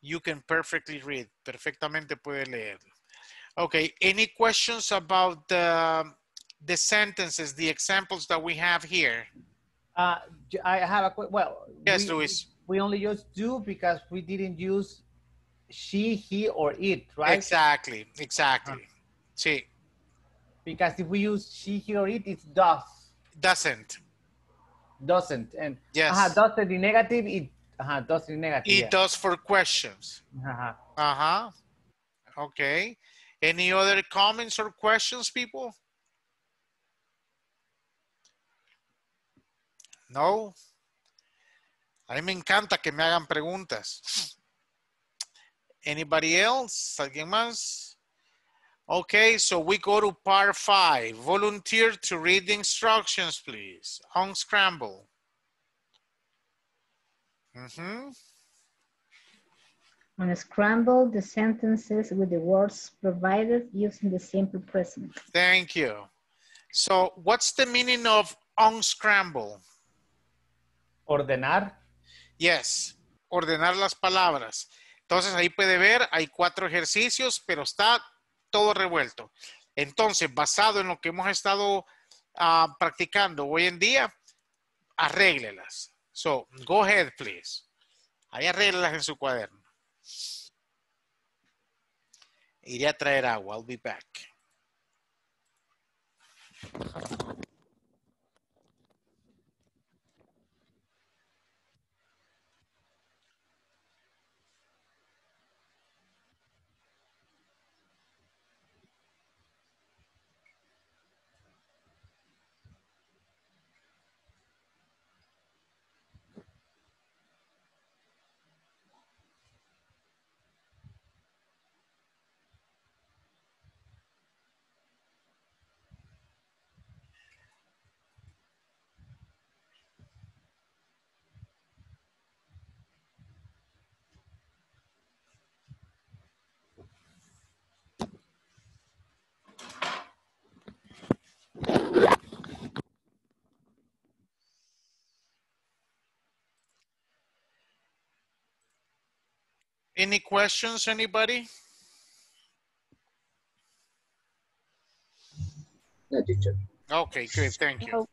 Speaker 1: you can perfectly read. Perfectamente puede leer. Okay, any questions about the, the sentences, the examples that we have here?
Speaker 3: Uh, I have a, que- well.
Speaker 1: Yes,
Speaker 3: we-
Speaker 1: Luis.
Speaker 3: We only use do because we didn't use she, he, or it, right?
Speaker 1: Exactly, exactly. Sí,
Speaker 3: Because if we use she, he, or it, it's does,
Speaker 1: doesn't.
Speaker 3: doesn't. And
Speaker 1: Yes.
Speaker 3: uh doesn't in negative, it uh does in negative.
Speaker 1: It
Speaker 3: yeah.
Speaker 1: does for questions.
Speaker 3: Uh-huh.
Speaker 1: Uh-huh. Okay. Any other comments or questions, people? No. A mí me encanta que me hagan preguntas. Anybody else? ¿Alguien más? Okay, so we go to part five. Volunteer to read the instructions, please. Unscramble. Mhm.
Speaker 11: Unscramble the sentences with the words provided using the simple present.
Speaker 1: Thank you. So what's the meaning of unscramble?
Speaker 3: Ordenar.
Speaker 1: Yes, ordenar las palabras. Entonces ahí puede ver, hay cuatro ejercicios, pero está todo revuelto. Entonces, basado en lo que hemos estado ah, practicando hoy en día, arréglelas. So, go ahead, please. Ahí arréglelas en su cuaderno. Iré a traer agua. I'll be back. Any questions, anybody?
Speaker 6: No, teacher.
Speaker 1: Okay, good. Thank you.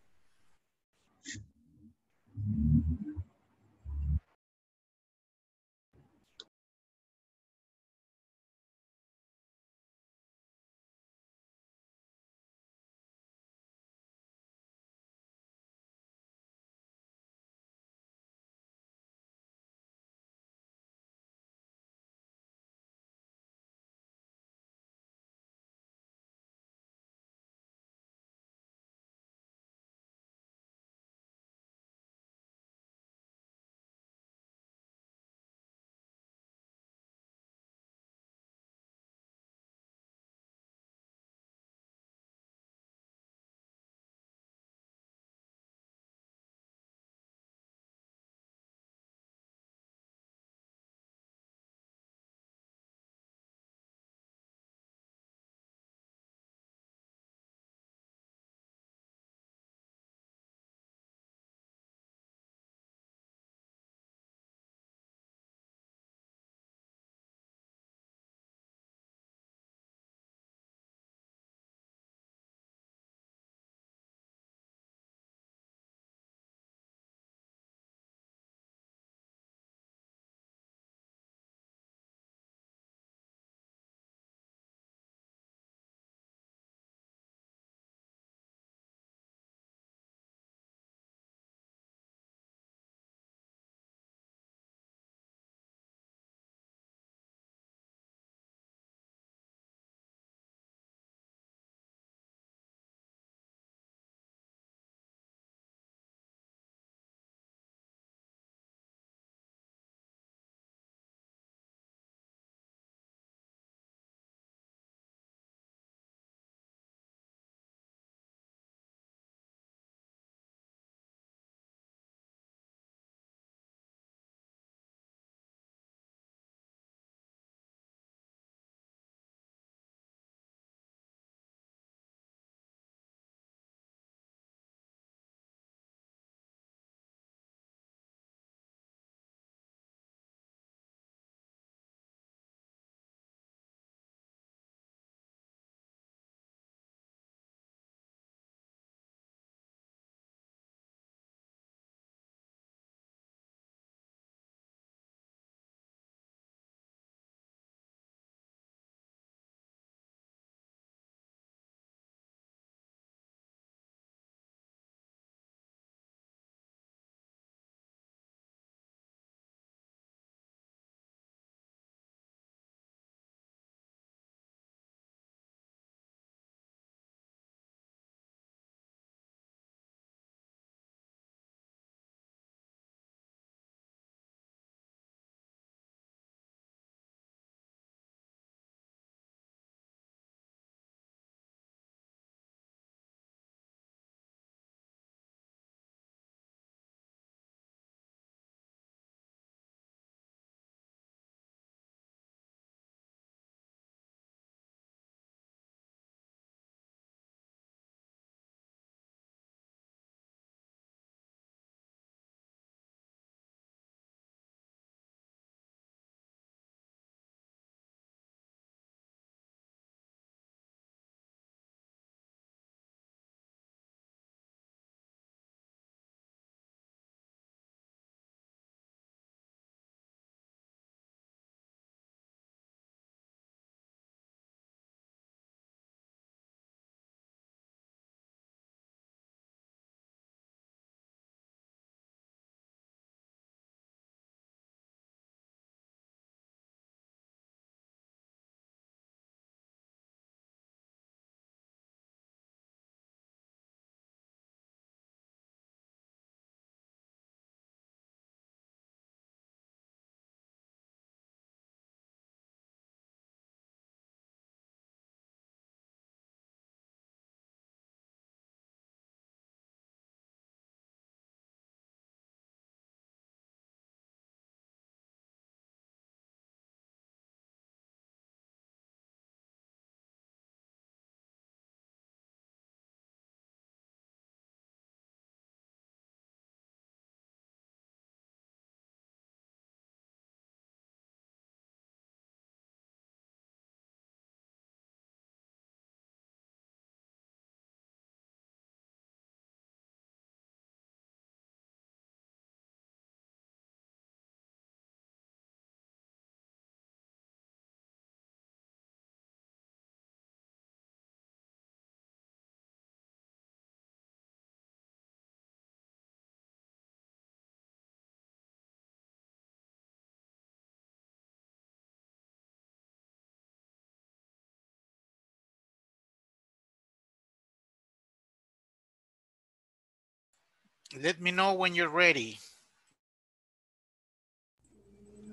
Speaker 1: Let me know when you're ready.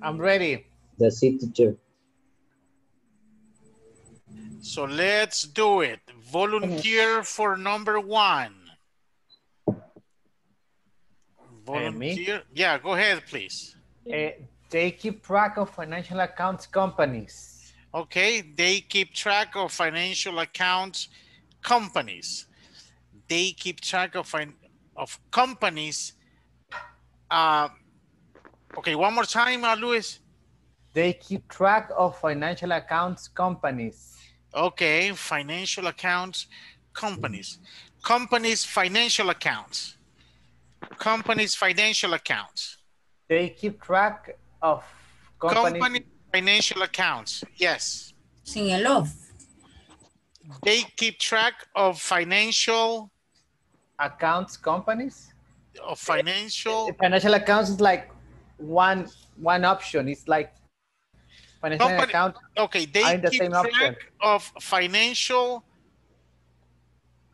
Speaker 3: I'm ready.
Speaker 6: That's it, teacher.
Speaker 1: So let's do it. Volunteer for number one. Volunteer. Yeah, go ahead, please.
Speaker 3: Uh, they keep track of financial accounts companies.
Speaker 1: Okay, they keep track of financial accounts companies. They keep track of fin of companies. Uh, okay, one more time, uh, Luis.
Speaker 3: They keep track of financial accounts companies.
Speaker 1: Okay, financial accounts companies. Companies financial accounts. Companies financial accounts.
Speaker 3: They keep track of companies.
Speaker 1: Company financial accounts. Yes.
Speaker 4: Sin el of.
Speaker 1: They keep track of financial
Speaker 3: accounts companies.
Speaker 1: of financial eh,
Speaker 3: Financial accounts is like one one option. It's like financial
Speaker 1: Company-
Speaker 3: account
Speaker 1: okay they
Speaker 3: are the
Speaker 1: keep
Speaker 3: same
Speaker 1: track
Speaker 3: option.
Speaker 1: of financial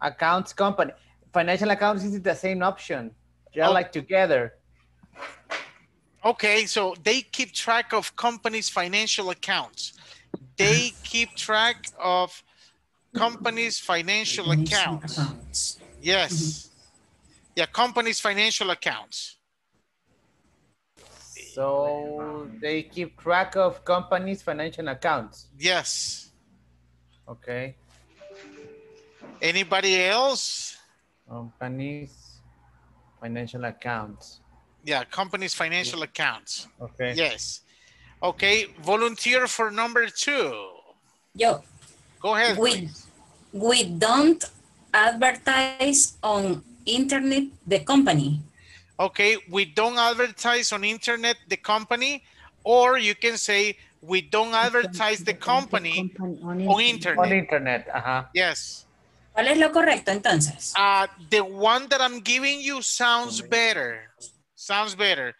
Speaker 3: accounts company. Financial accounts is the same option. They're
Speaker 1: Oh.
Speaker 3: like together.
Speaker 1: okay so they keep track of companies financial accounts they keep track of companies financial accounts
Speaker 4: accounts.
Speaker 1: yes mm-hmm. yeah companies financial accounts
Speaker 3: So they keep track of companies' financial accounts.
Speaker 1: yes
Speaker 3: Okay.
Speaker 1: anybody else
Speaker 3: Companies' financial accounts.
Speaker 1: yeah companies financial accounts
Speaker 3: Okay.
Speaker 1: yes okay volunteer for number two
Speaker 4: Yo,
Speaker 1: go ahead
Speaker 4: we,
Speaker 1: please.
Speaker 4: we don't advertise on internet the company.
Speaker 1: Okay, we don't advertise on internet the company, or you can say we don't advertise the company on internet.
Speaker 3: On
Speaker 1: internet.
Speaker 3: internet. Uh-huh.
Speaker 1: Yes.
Speaker 4: ¿Cuál es lo correcto entonces?
Speaker 1: Uh, the one that I'm giving you sounds better. Sounds better.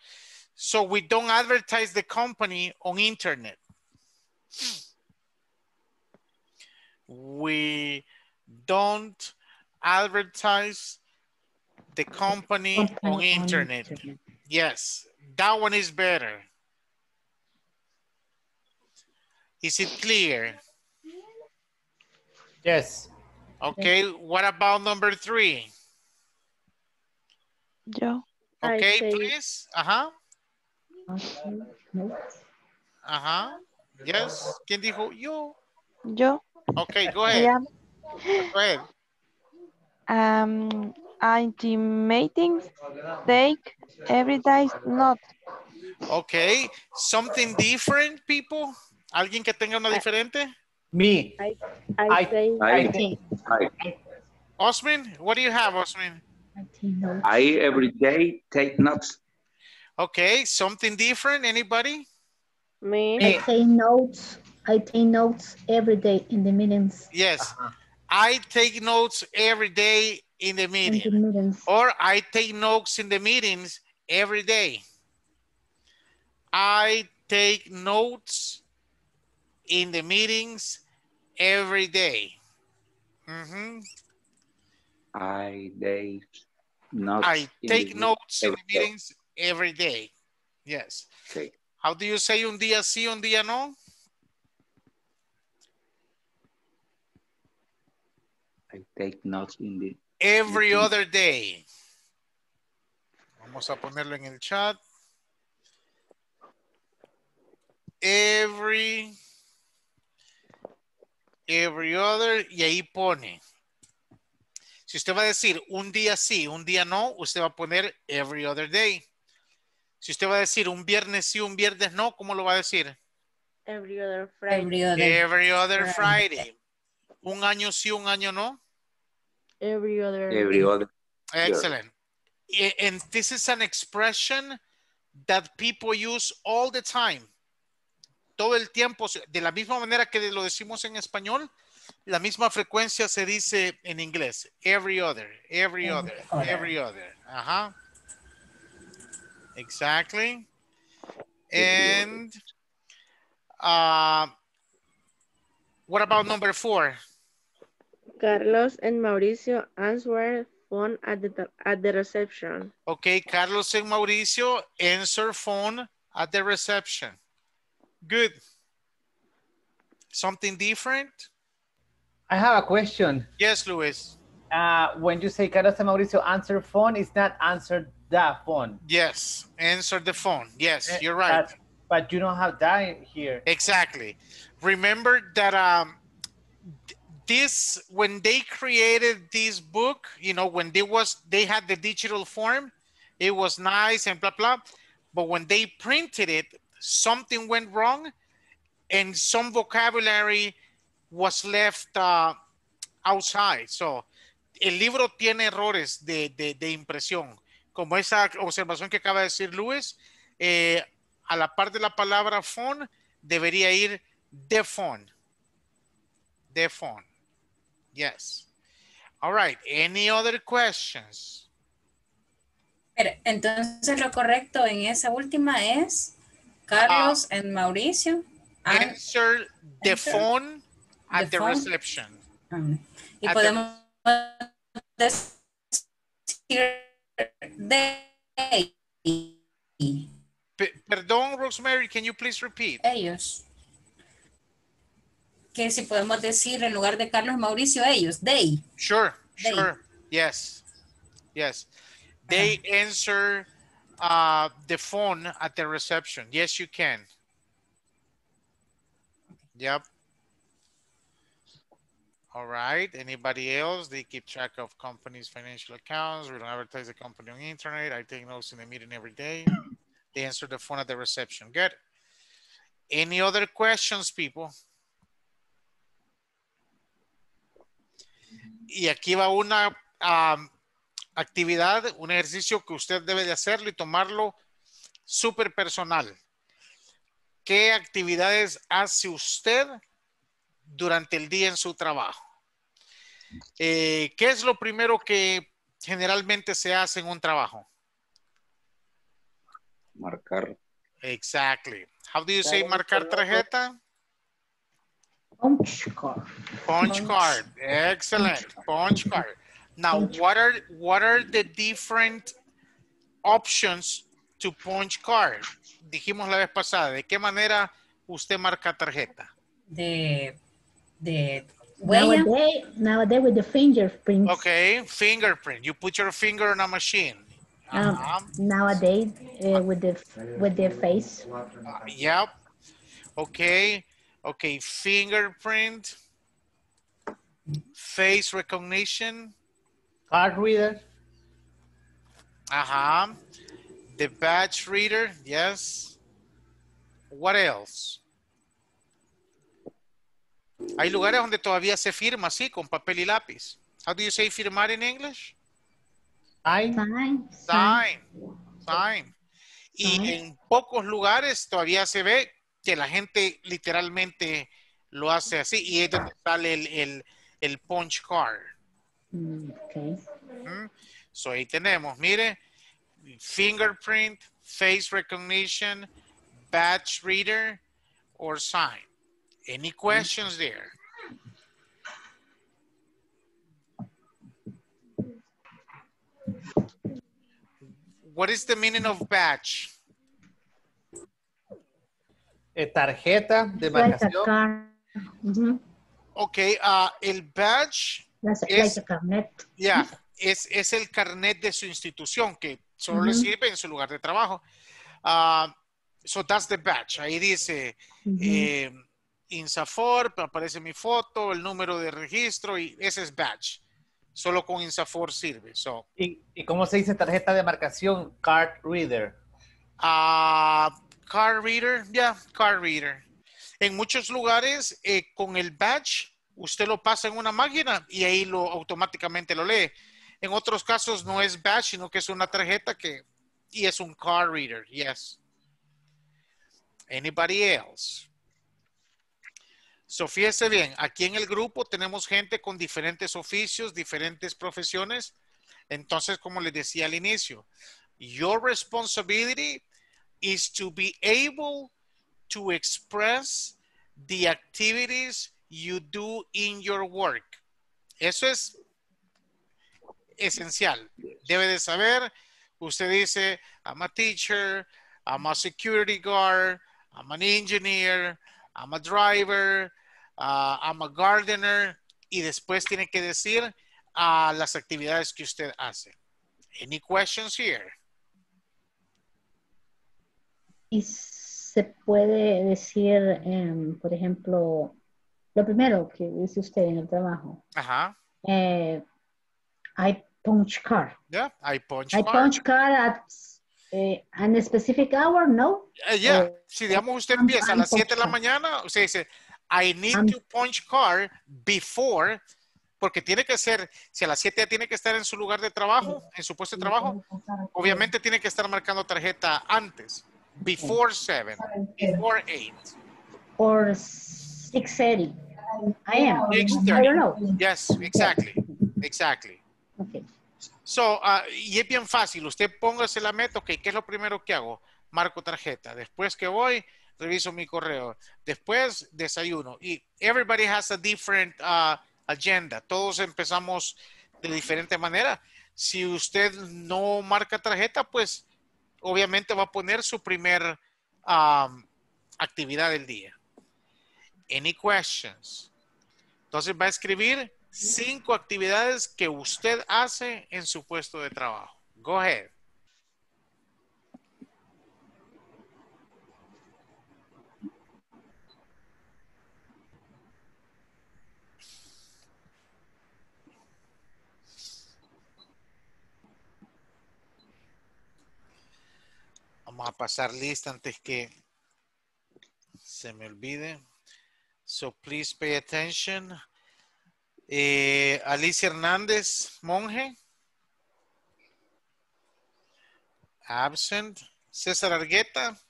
Speaker 1: So we don't advertise the company on internet. We don't advertise the company, on internet. Yes, that one is better. Is it clear?
Speaker 3: Yes.
Speaker 1: Okay, what about number three?
Speaker 5: Yo.
Speaker 1: Okay,
Speaker 5: say-
Speaker 1: please. Uh-huh. Uh-huh. Yes. ¿Quién dijo yo?
Speaker 5: Yo.
Speaker 1: Okay, go ahead.
Speaker 5: Yeah.
Speaker 1: Go ahead.
Speaker 5: Um, IT meetings take everyday note.
Speaker 1: Okay. Something different, people? ¿Alguien que tenga una diferente?
Speaker 3: Me.
Speaker 5: I,
Speaker 3: I-
Speaker 5: I say
Speaker 2: I,
Speaker 11: think.
Speaker 2: I,
Speaker 1: Osman, what do you have, Osman?
Speaker 2: I take notes. I every day take notes.
Speaker 1: Okay, something different, anybody?
Speaker 5: me.
Speaker 3: Me.
Speaker 11: I take notes. I take notes every day in the meetings.
Speaker 1: Yes. I take notes every day in the
Speaker 11: In the
Speaker 1: meeting.
Speaker 11: meetings.
Speaker 1: Or I take notes in the meetings every day. I take notes in the meetings every day. Mm -hmm.
Speaker 2: I they notes.
Speaker 1: I take
Speaker 2: the-
Speaker 1: notes in the
Speaker 2: every day.
Speaker 1: meetings every day. Yes.
Speaker 2: Okay.
Speaker 1: How do you say un día sí, un día no?
Speaker 2: I take notes in the
Speaker 1: Every other day. Vamos a ponerlo en el chat. Every, every other, y ahí pone. Si usted va a decir un día sí, un día no, usted va a poner every other day. Si usted va a decir un viernes sí, un viernes no, ¿cómo lo va a decir?
Speaker 5: Every other Friday.
Speaker 4: Every other.
Speaker 1: Every other
Speaker 4: Friday.
Speaker 1: Friday. Un año sí, un año no.
Speaker 5: Every other.
Speaker 2: every other.
Speaker 1: Excellent. Y- And this is an expression that people use all the time. Todo el tiempo, de la misma manera que lo decimos en español, la misma frecuencia se dice en inglés. Every other, every other,
Speaker 4: other.
Speaker 1: every other. Ajá. Exactly. And uh, what about number four?
Speaker 5: Carlos and Mauricio answer phone at the, at the reception.
Speaker 1: Okay, Carlos and Mauricio answer phone at the reception. Good. Something different?
Speaker 3: I have a question.
Speaker 1: Yes, Luis.
Speaker 3: Uh, when you say Carlos and Mauricio answer phone, it's not answer the phone.
Speaker 1: Yes, answer the phone. Yes,
Speaker 3: Eh,
Speaker 1: you're right.
Speaker 3: But, but you don't have that here.
Speaker 1: Exactly. Remember that um, th- this when they created this book, you know, when they was they had the digital form, it was nice and blah blah. But when they printed it, something went wrong, and some vocabulary was left uh, outside. So, el libro tiene errores de, de, de impresión, como esa observación que acaba de decir Luis. eh, a la par de la palabra phone debería ir the phone. The phone. Yes. All right. Any other questions?
Speaker 4: Pero, entonces lo correcto en esa última es Carlos
Speaker 1: Ah.
Speaker 4: and Mauricio. An-
Speaker 1: Answer the
Speaker 4: answer
Speaker 1: phone at
Speaker 4: the
Speaker 1: the,
Speaker 4: phone.
Speaker 1: reception.
Speaker 4: Mm. y
Speaker 1: At the-
Speaker 4: decir they.
Speaker 1: Pe- perdón, Rosemary, can you please repeat?
Speaker 4: ellos. Que si podemos decir en lugar de Carlos Mauricio, ellos, they.
Speaker 1: Sure,
Speaker 4: They.
Speaker 1: sure. Yes. Yes. They answer uh, the phone at the reception. Yes, you can. Yep. All right. Anybody else? They keep track of companies' financial accounts. We don't advertise the company on the internet. I take notes in the meeting every day. They answer the phone at the reception. Good. Any other questions, people? Y aquí va una um, actividad, un ejercicio que usted debe de hacerlo y tomarlo súper personal. ¿Qué actividades hace usted durante el día en su trabajo? Eh, ¿Qué es lo primero que generalmente se hace en un trabajo?
Speaker 2: Marcar.
Speaker 1: Exactly. How do you say marcar tarjeta?
Speaker 11: Punch card.
Speaker 1: Punch
Speaker 4: Punch.
Speaker 1: card. Excellent. Punch card. Now, what are what are the different options to punch card? Dijimos la vez pasada, ¿de qué manera usted marca tarjeta?
Speaker 4: De, de huella.
Speaker 11: Nowadays, nowadays with the fingerprint.
Speaker 1: Okay, fingerprint. You put your finger on a machine.
Speaker 11: Um,
Speaker 1: Uh-huh.
Speaker 11: nowadays uh, with the with the face.
Speaker 1: Yep. Okay. Okay, fingerprint. Face recognition.
Speaker 3: Card reader.
Speaker 1: Uh-huh. The badge reader, yes. What else? Hay lugares donde todavía se firma así, con papel y lápiz. How do you say firmar in English?
Speaker 3: Sign.
Speaker 11: Sign.
Speaker 1: Sign. Sign. Y
Speaker 11: Sign.
Speaker 1: en pocos lugares todavía se ve que la gente literalmente lo hace así. Y es donde sale el, el, el punch card.
Speaker 11: Mm, okay.
Speaker 1: So ahí tenemos, mire, fingerprint, face recognition, badge reader, or sign. Any questions there? What is the meaning of badge?
Speaker 3: Eh, tarjeta de marcación.
Speaker 11: card. Mhm.
Speaker 1: Okay, uh, el badge,
Speaker 11: That's
Speaker 1: Es-
Speaker 11: like carnet.
Speaker 1: ya, es, es el carnet de su institución que solo le sirve en su lugar de trabajo. Ah, so that's the badge. Ahí dice,
Speaker 11: Mhm.
Speaker 1: eh, Insafor, aparece mi foto, el número de registro y ese es badge. Solo con Insafor sirve. So,
Speaker 3: ¿Y, ¿Y cómo se dice tarjeta de marcación? Card reader.
Speaker 1: ah, card reader, ya, card reader. En muchos lugares, eh, con el badge, usted lo pasa en una máquina y ahí lo automáticamente lo lee. En otros casos no es badge, sino que es una tarjeta que, y es un card reader, yes. Anybody else? So, fíjese bien, aquí en el grupo tenemos gente con diferentes oficios, diferentes profesiones. Entonces, como les decía al inicio, your responsibility is to be able to express the activities you do in your work. Eso es esencial. Debe de saber, usted dice, I'm a teacher, I'm a security guard, I'm an engineer, I'm a driver, uh, I'm a gardener, y después tiene que decir a las actividades que usted hace. Any questions here?
Speaker 11: Y se puede decir, em, por ejemplo, lo primero que dice usted en el trabajo.
Speaker 1: Ajá.
Speaker 11: Eh, I punch car.
Speaker 1: Yeah, I punch
Speaker 11: I
Speaker 1: car.
Speaker 11: punch car at eh, an specific hour, no?
Speaker 1: Eh, yeah.
Speaker 11: Eh,
Speaker 1: si digamos usted
Speaker 11: I'm-
Speaker 1: empieza a las 7 de la mañana, usted dice, I need
Speaker 11: I'm-
Speaker 1: to punch car before, porque tiene que ser, si a las 7 ya tiene que estar en su lugar de trabajo, en su puesto de trabajo, obviamente tiene que estar marcando tarjeta antes. Before 7, before 8.
Speaker 11: Or 6.30. I am. I
Speaker 1: 6:30.
Speaker 11: don't know.
Speaker 1: Yes, exactly, exactly.
Speaker 11: Okay.
Speaker 1: So, ah, y es bien fácil, usted póngase la meta, ok, ¿qué es lo primero que hago? Marco tarjeta. Después que voy, reviso mi correo. Después, desayuno. Y everybody has a different ah, agenda. Todos empezamos de diferente manera. Si usted no marca tarjeta, pues obviamente va a poner su primer actividad del día. Any questions? Entonces va a escribir cinco actividades que usted hace en su puesto de trabajo. Go ahead. Vamos a pasar lista antes que se me olvide. So please pay attention. Eh, Alicia Hernández, monje. Absent. César Argueta.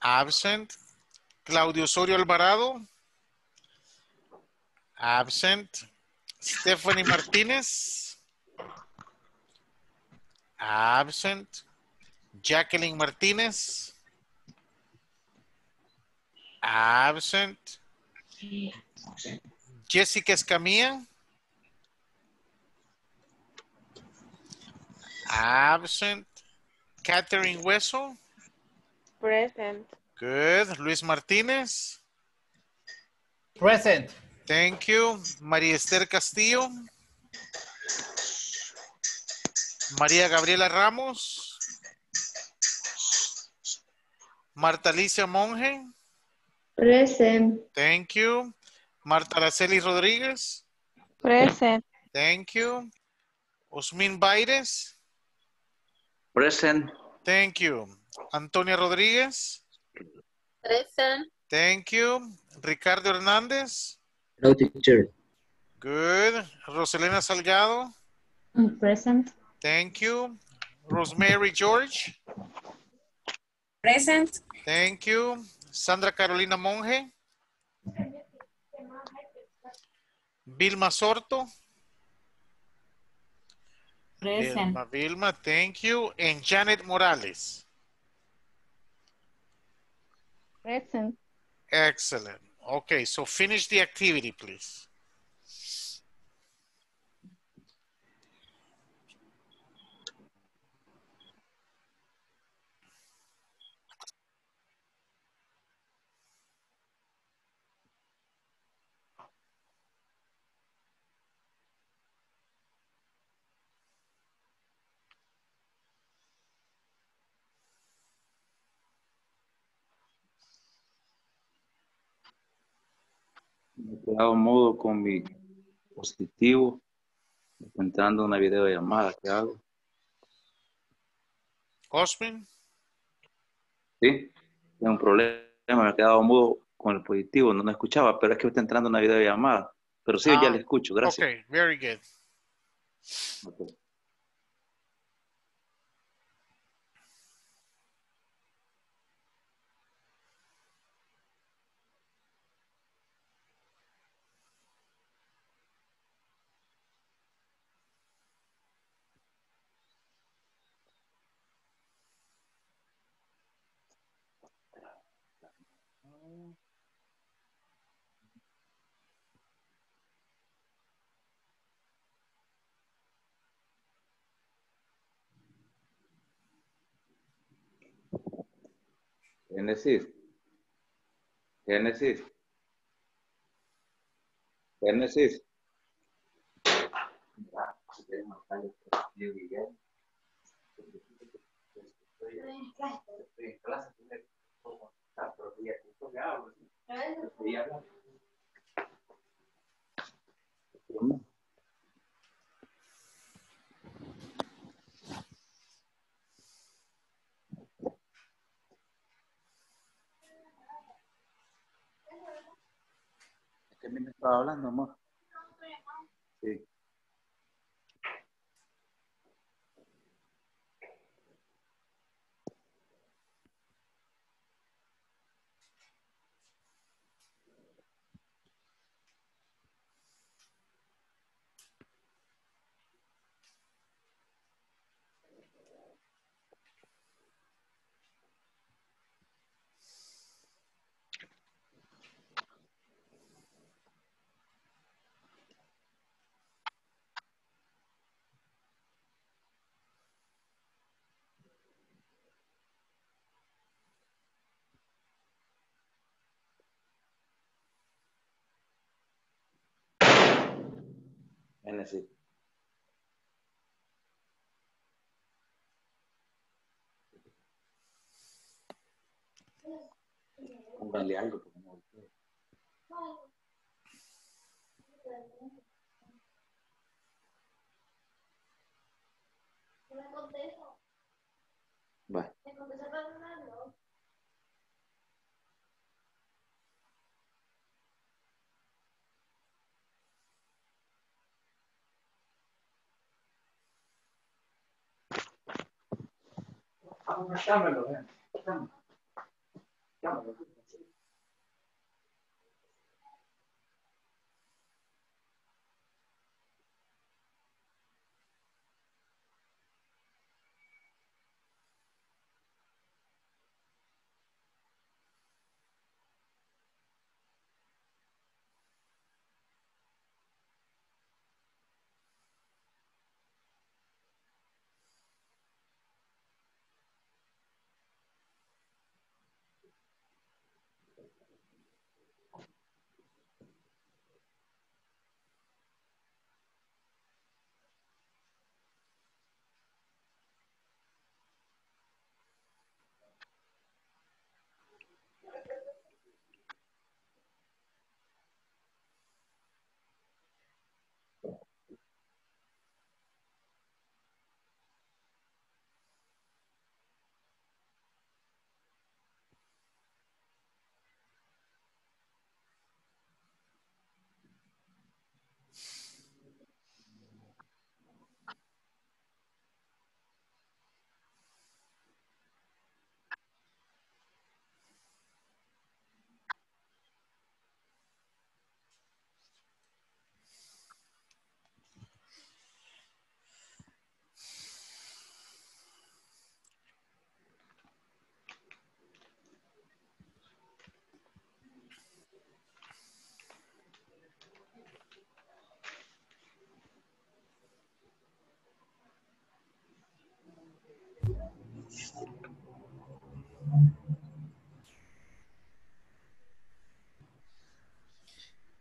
Speaker 1: Absent. Claudio Osorio Alvarado. Absent. Stephanie Martínez. Absent. Jacqueline Martínez. Absent. Jessica Escamilla. Absent. Catherine Hueso.
Speaker 5: Present.
Speaker 1: Good. Luis Martínez.
Speaker 3: Present.
Speaker 1: Thank you. María Esther Castillo. María Gabriela Ramos. Marta Alicia Monge.
Speaker 7: Present.
Speaker 1: Thank you. Marta Araceli Rodríguez.
Speaker 9: Present.
Speaker 1: Thank you. Osmin Baires.
Speaker 2: Present.
Speaker 1: Thank you. Antonia Rodríguez.
Speaker 10: Present.
Speaker 1: Thank you. Ricardo Hernández.
Speaker 6: Hello, teacher.
Speaker 1: Good. Roselena Salgado.
Speaker 11: Mm, Present.
Speaker 1: Thank you. Rosemary George.
Speaker 4: Present.
Speaker 1: Thank you. Sandra Carolina Monge. Vilma Sorto.
Speaker 4: Present.
Speaker 1: Vilma, Vilma, thank you. And Janet Morales.
Speaker 8: Present.
Speaker 1: Excellent. Okay, so finish the activity, please.
Speaker 2: Quedado mudo con mi positivo. Entrando una videollamada que hago.
Speaker 1: Osmin,
Speaker 2: Sí, tengo un problema. Me he quedado mudo con el positivo. No, no escuchaba, pero es que está entrando una videollamada. Pero sí, ya
Speaker 1: Ah,
Speaker 2: le escucho. Gracias.
Speaker 1: okay, very good.
Speaker 2: Ok. Génesis. Génesis. Génesis. ¿Qué me estaba hablando, amor? Sí. Génesis. Póngale algo. 下面的问
Speaker 3: 题，下面的问。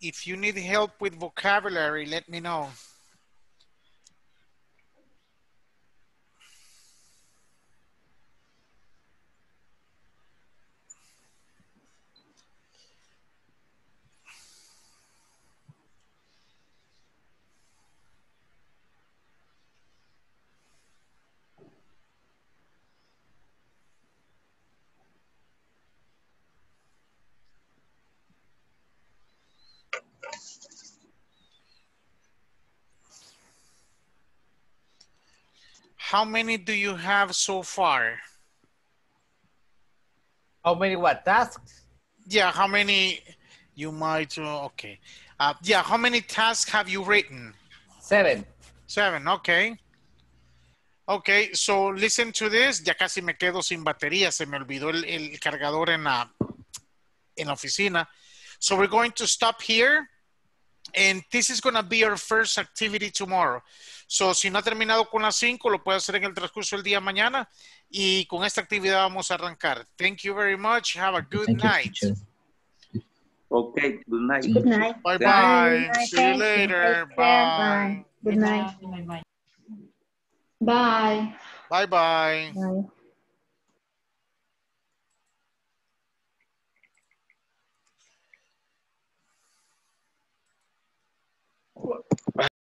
Speaker 1: If you need help with vocabulary, let me know. How many do you have so far?
Speaker 3: How many what tasks?
Speaker 1: Yeah, how many you might, uh, okay. Uh, yeah, how many tasks have you written?
Speaker 3: Seven.
Speaker 1: Seven, okay. Okay, so listen to this. Ya casi me quedo sin batería. Se me olvidó el, el cargador en la, en la oficina. So we're going to stop here. And this is going to be our first activity tomorrow. So, si no ha terminado con las 5, lo puede hacer en el transcurso del día de mañana. Y con esta actividad vamos a arrancar. Thank you very much. Have a good
Speaker 6: Thank you,
Speaker 1: night.
Speaker 6: teacher.
Speaker 2: Okay, good night.
Speaker 11: Good night.
Speaker 1: Bye
Speaker 2: Bye.
Speaker 1: bye.
Speaker 11: Bye.
Speaker 1: See you
Speaker 11: Thank you.
Speaker 1: later.
Speaker 11: Take care.
Speaker 1: Bye.
Speaker 11: Good night.
Speaker 7: Bye.
Speaker 1: Bye bye.
Speaker 11: Bye.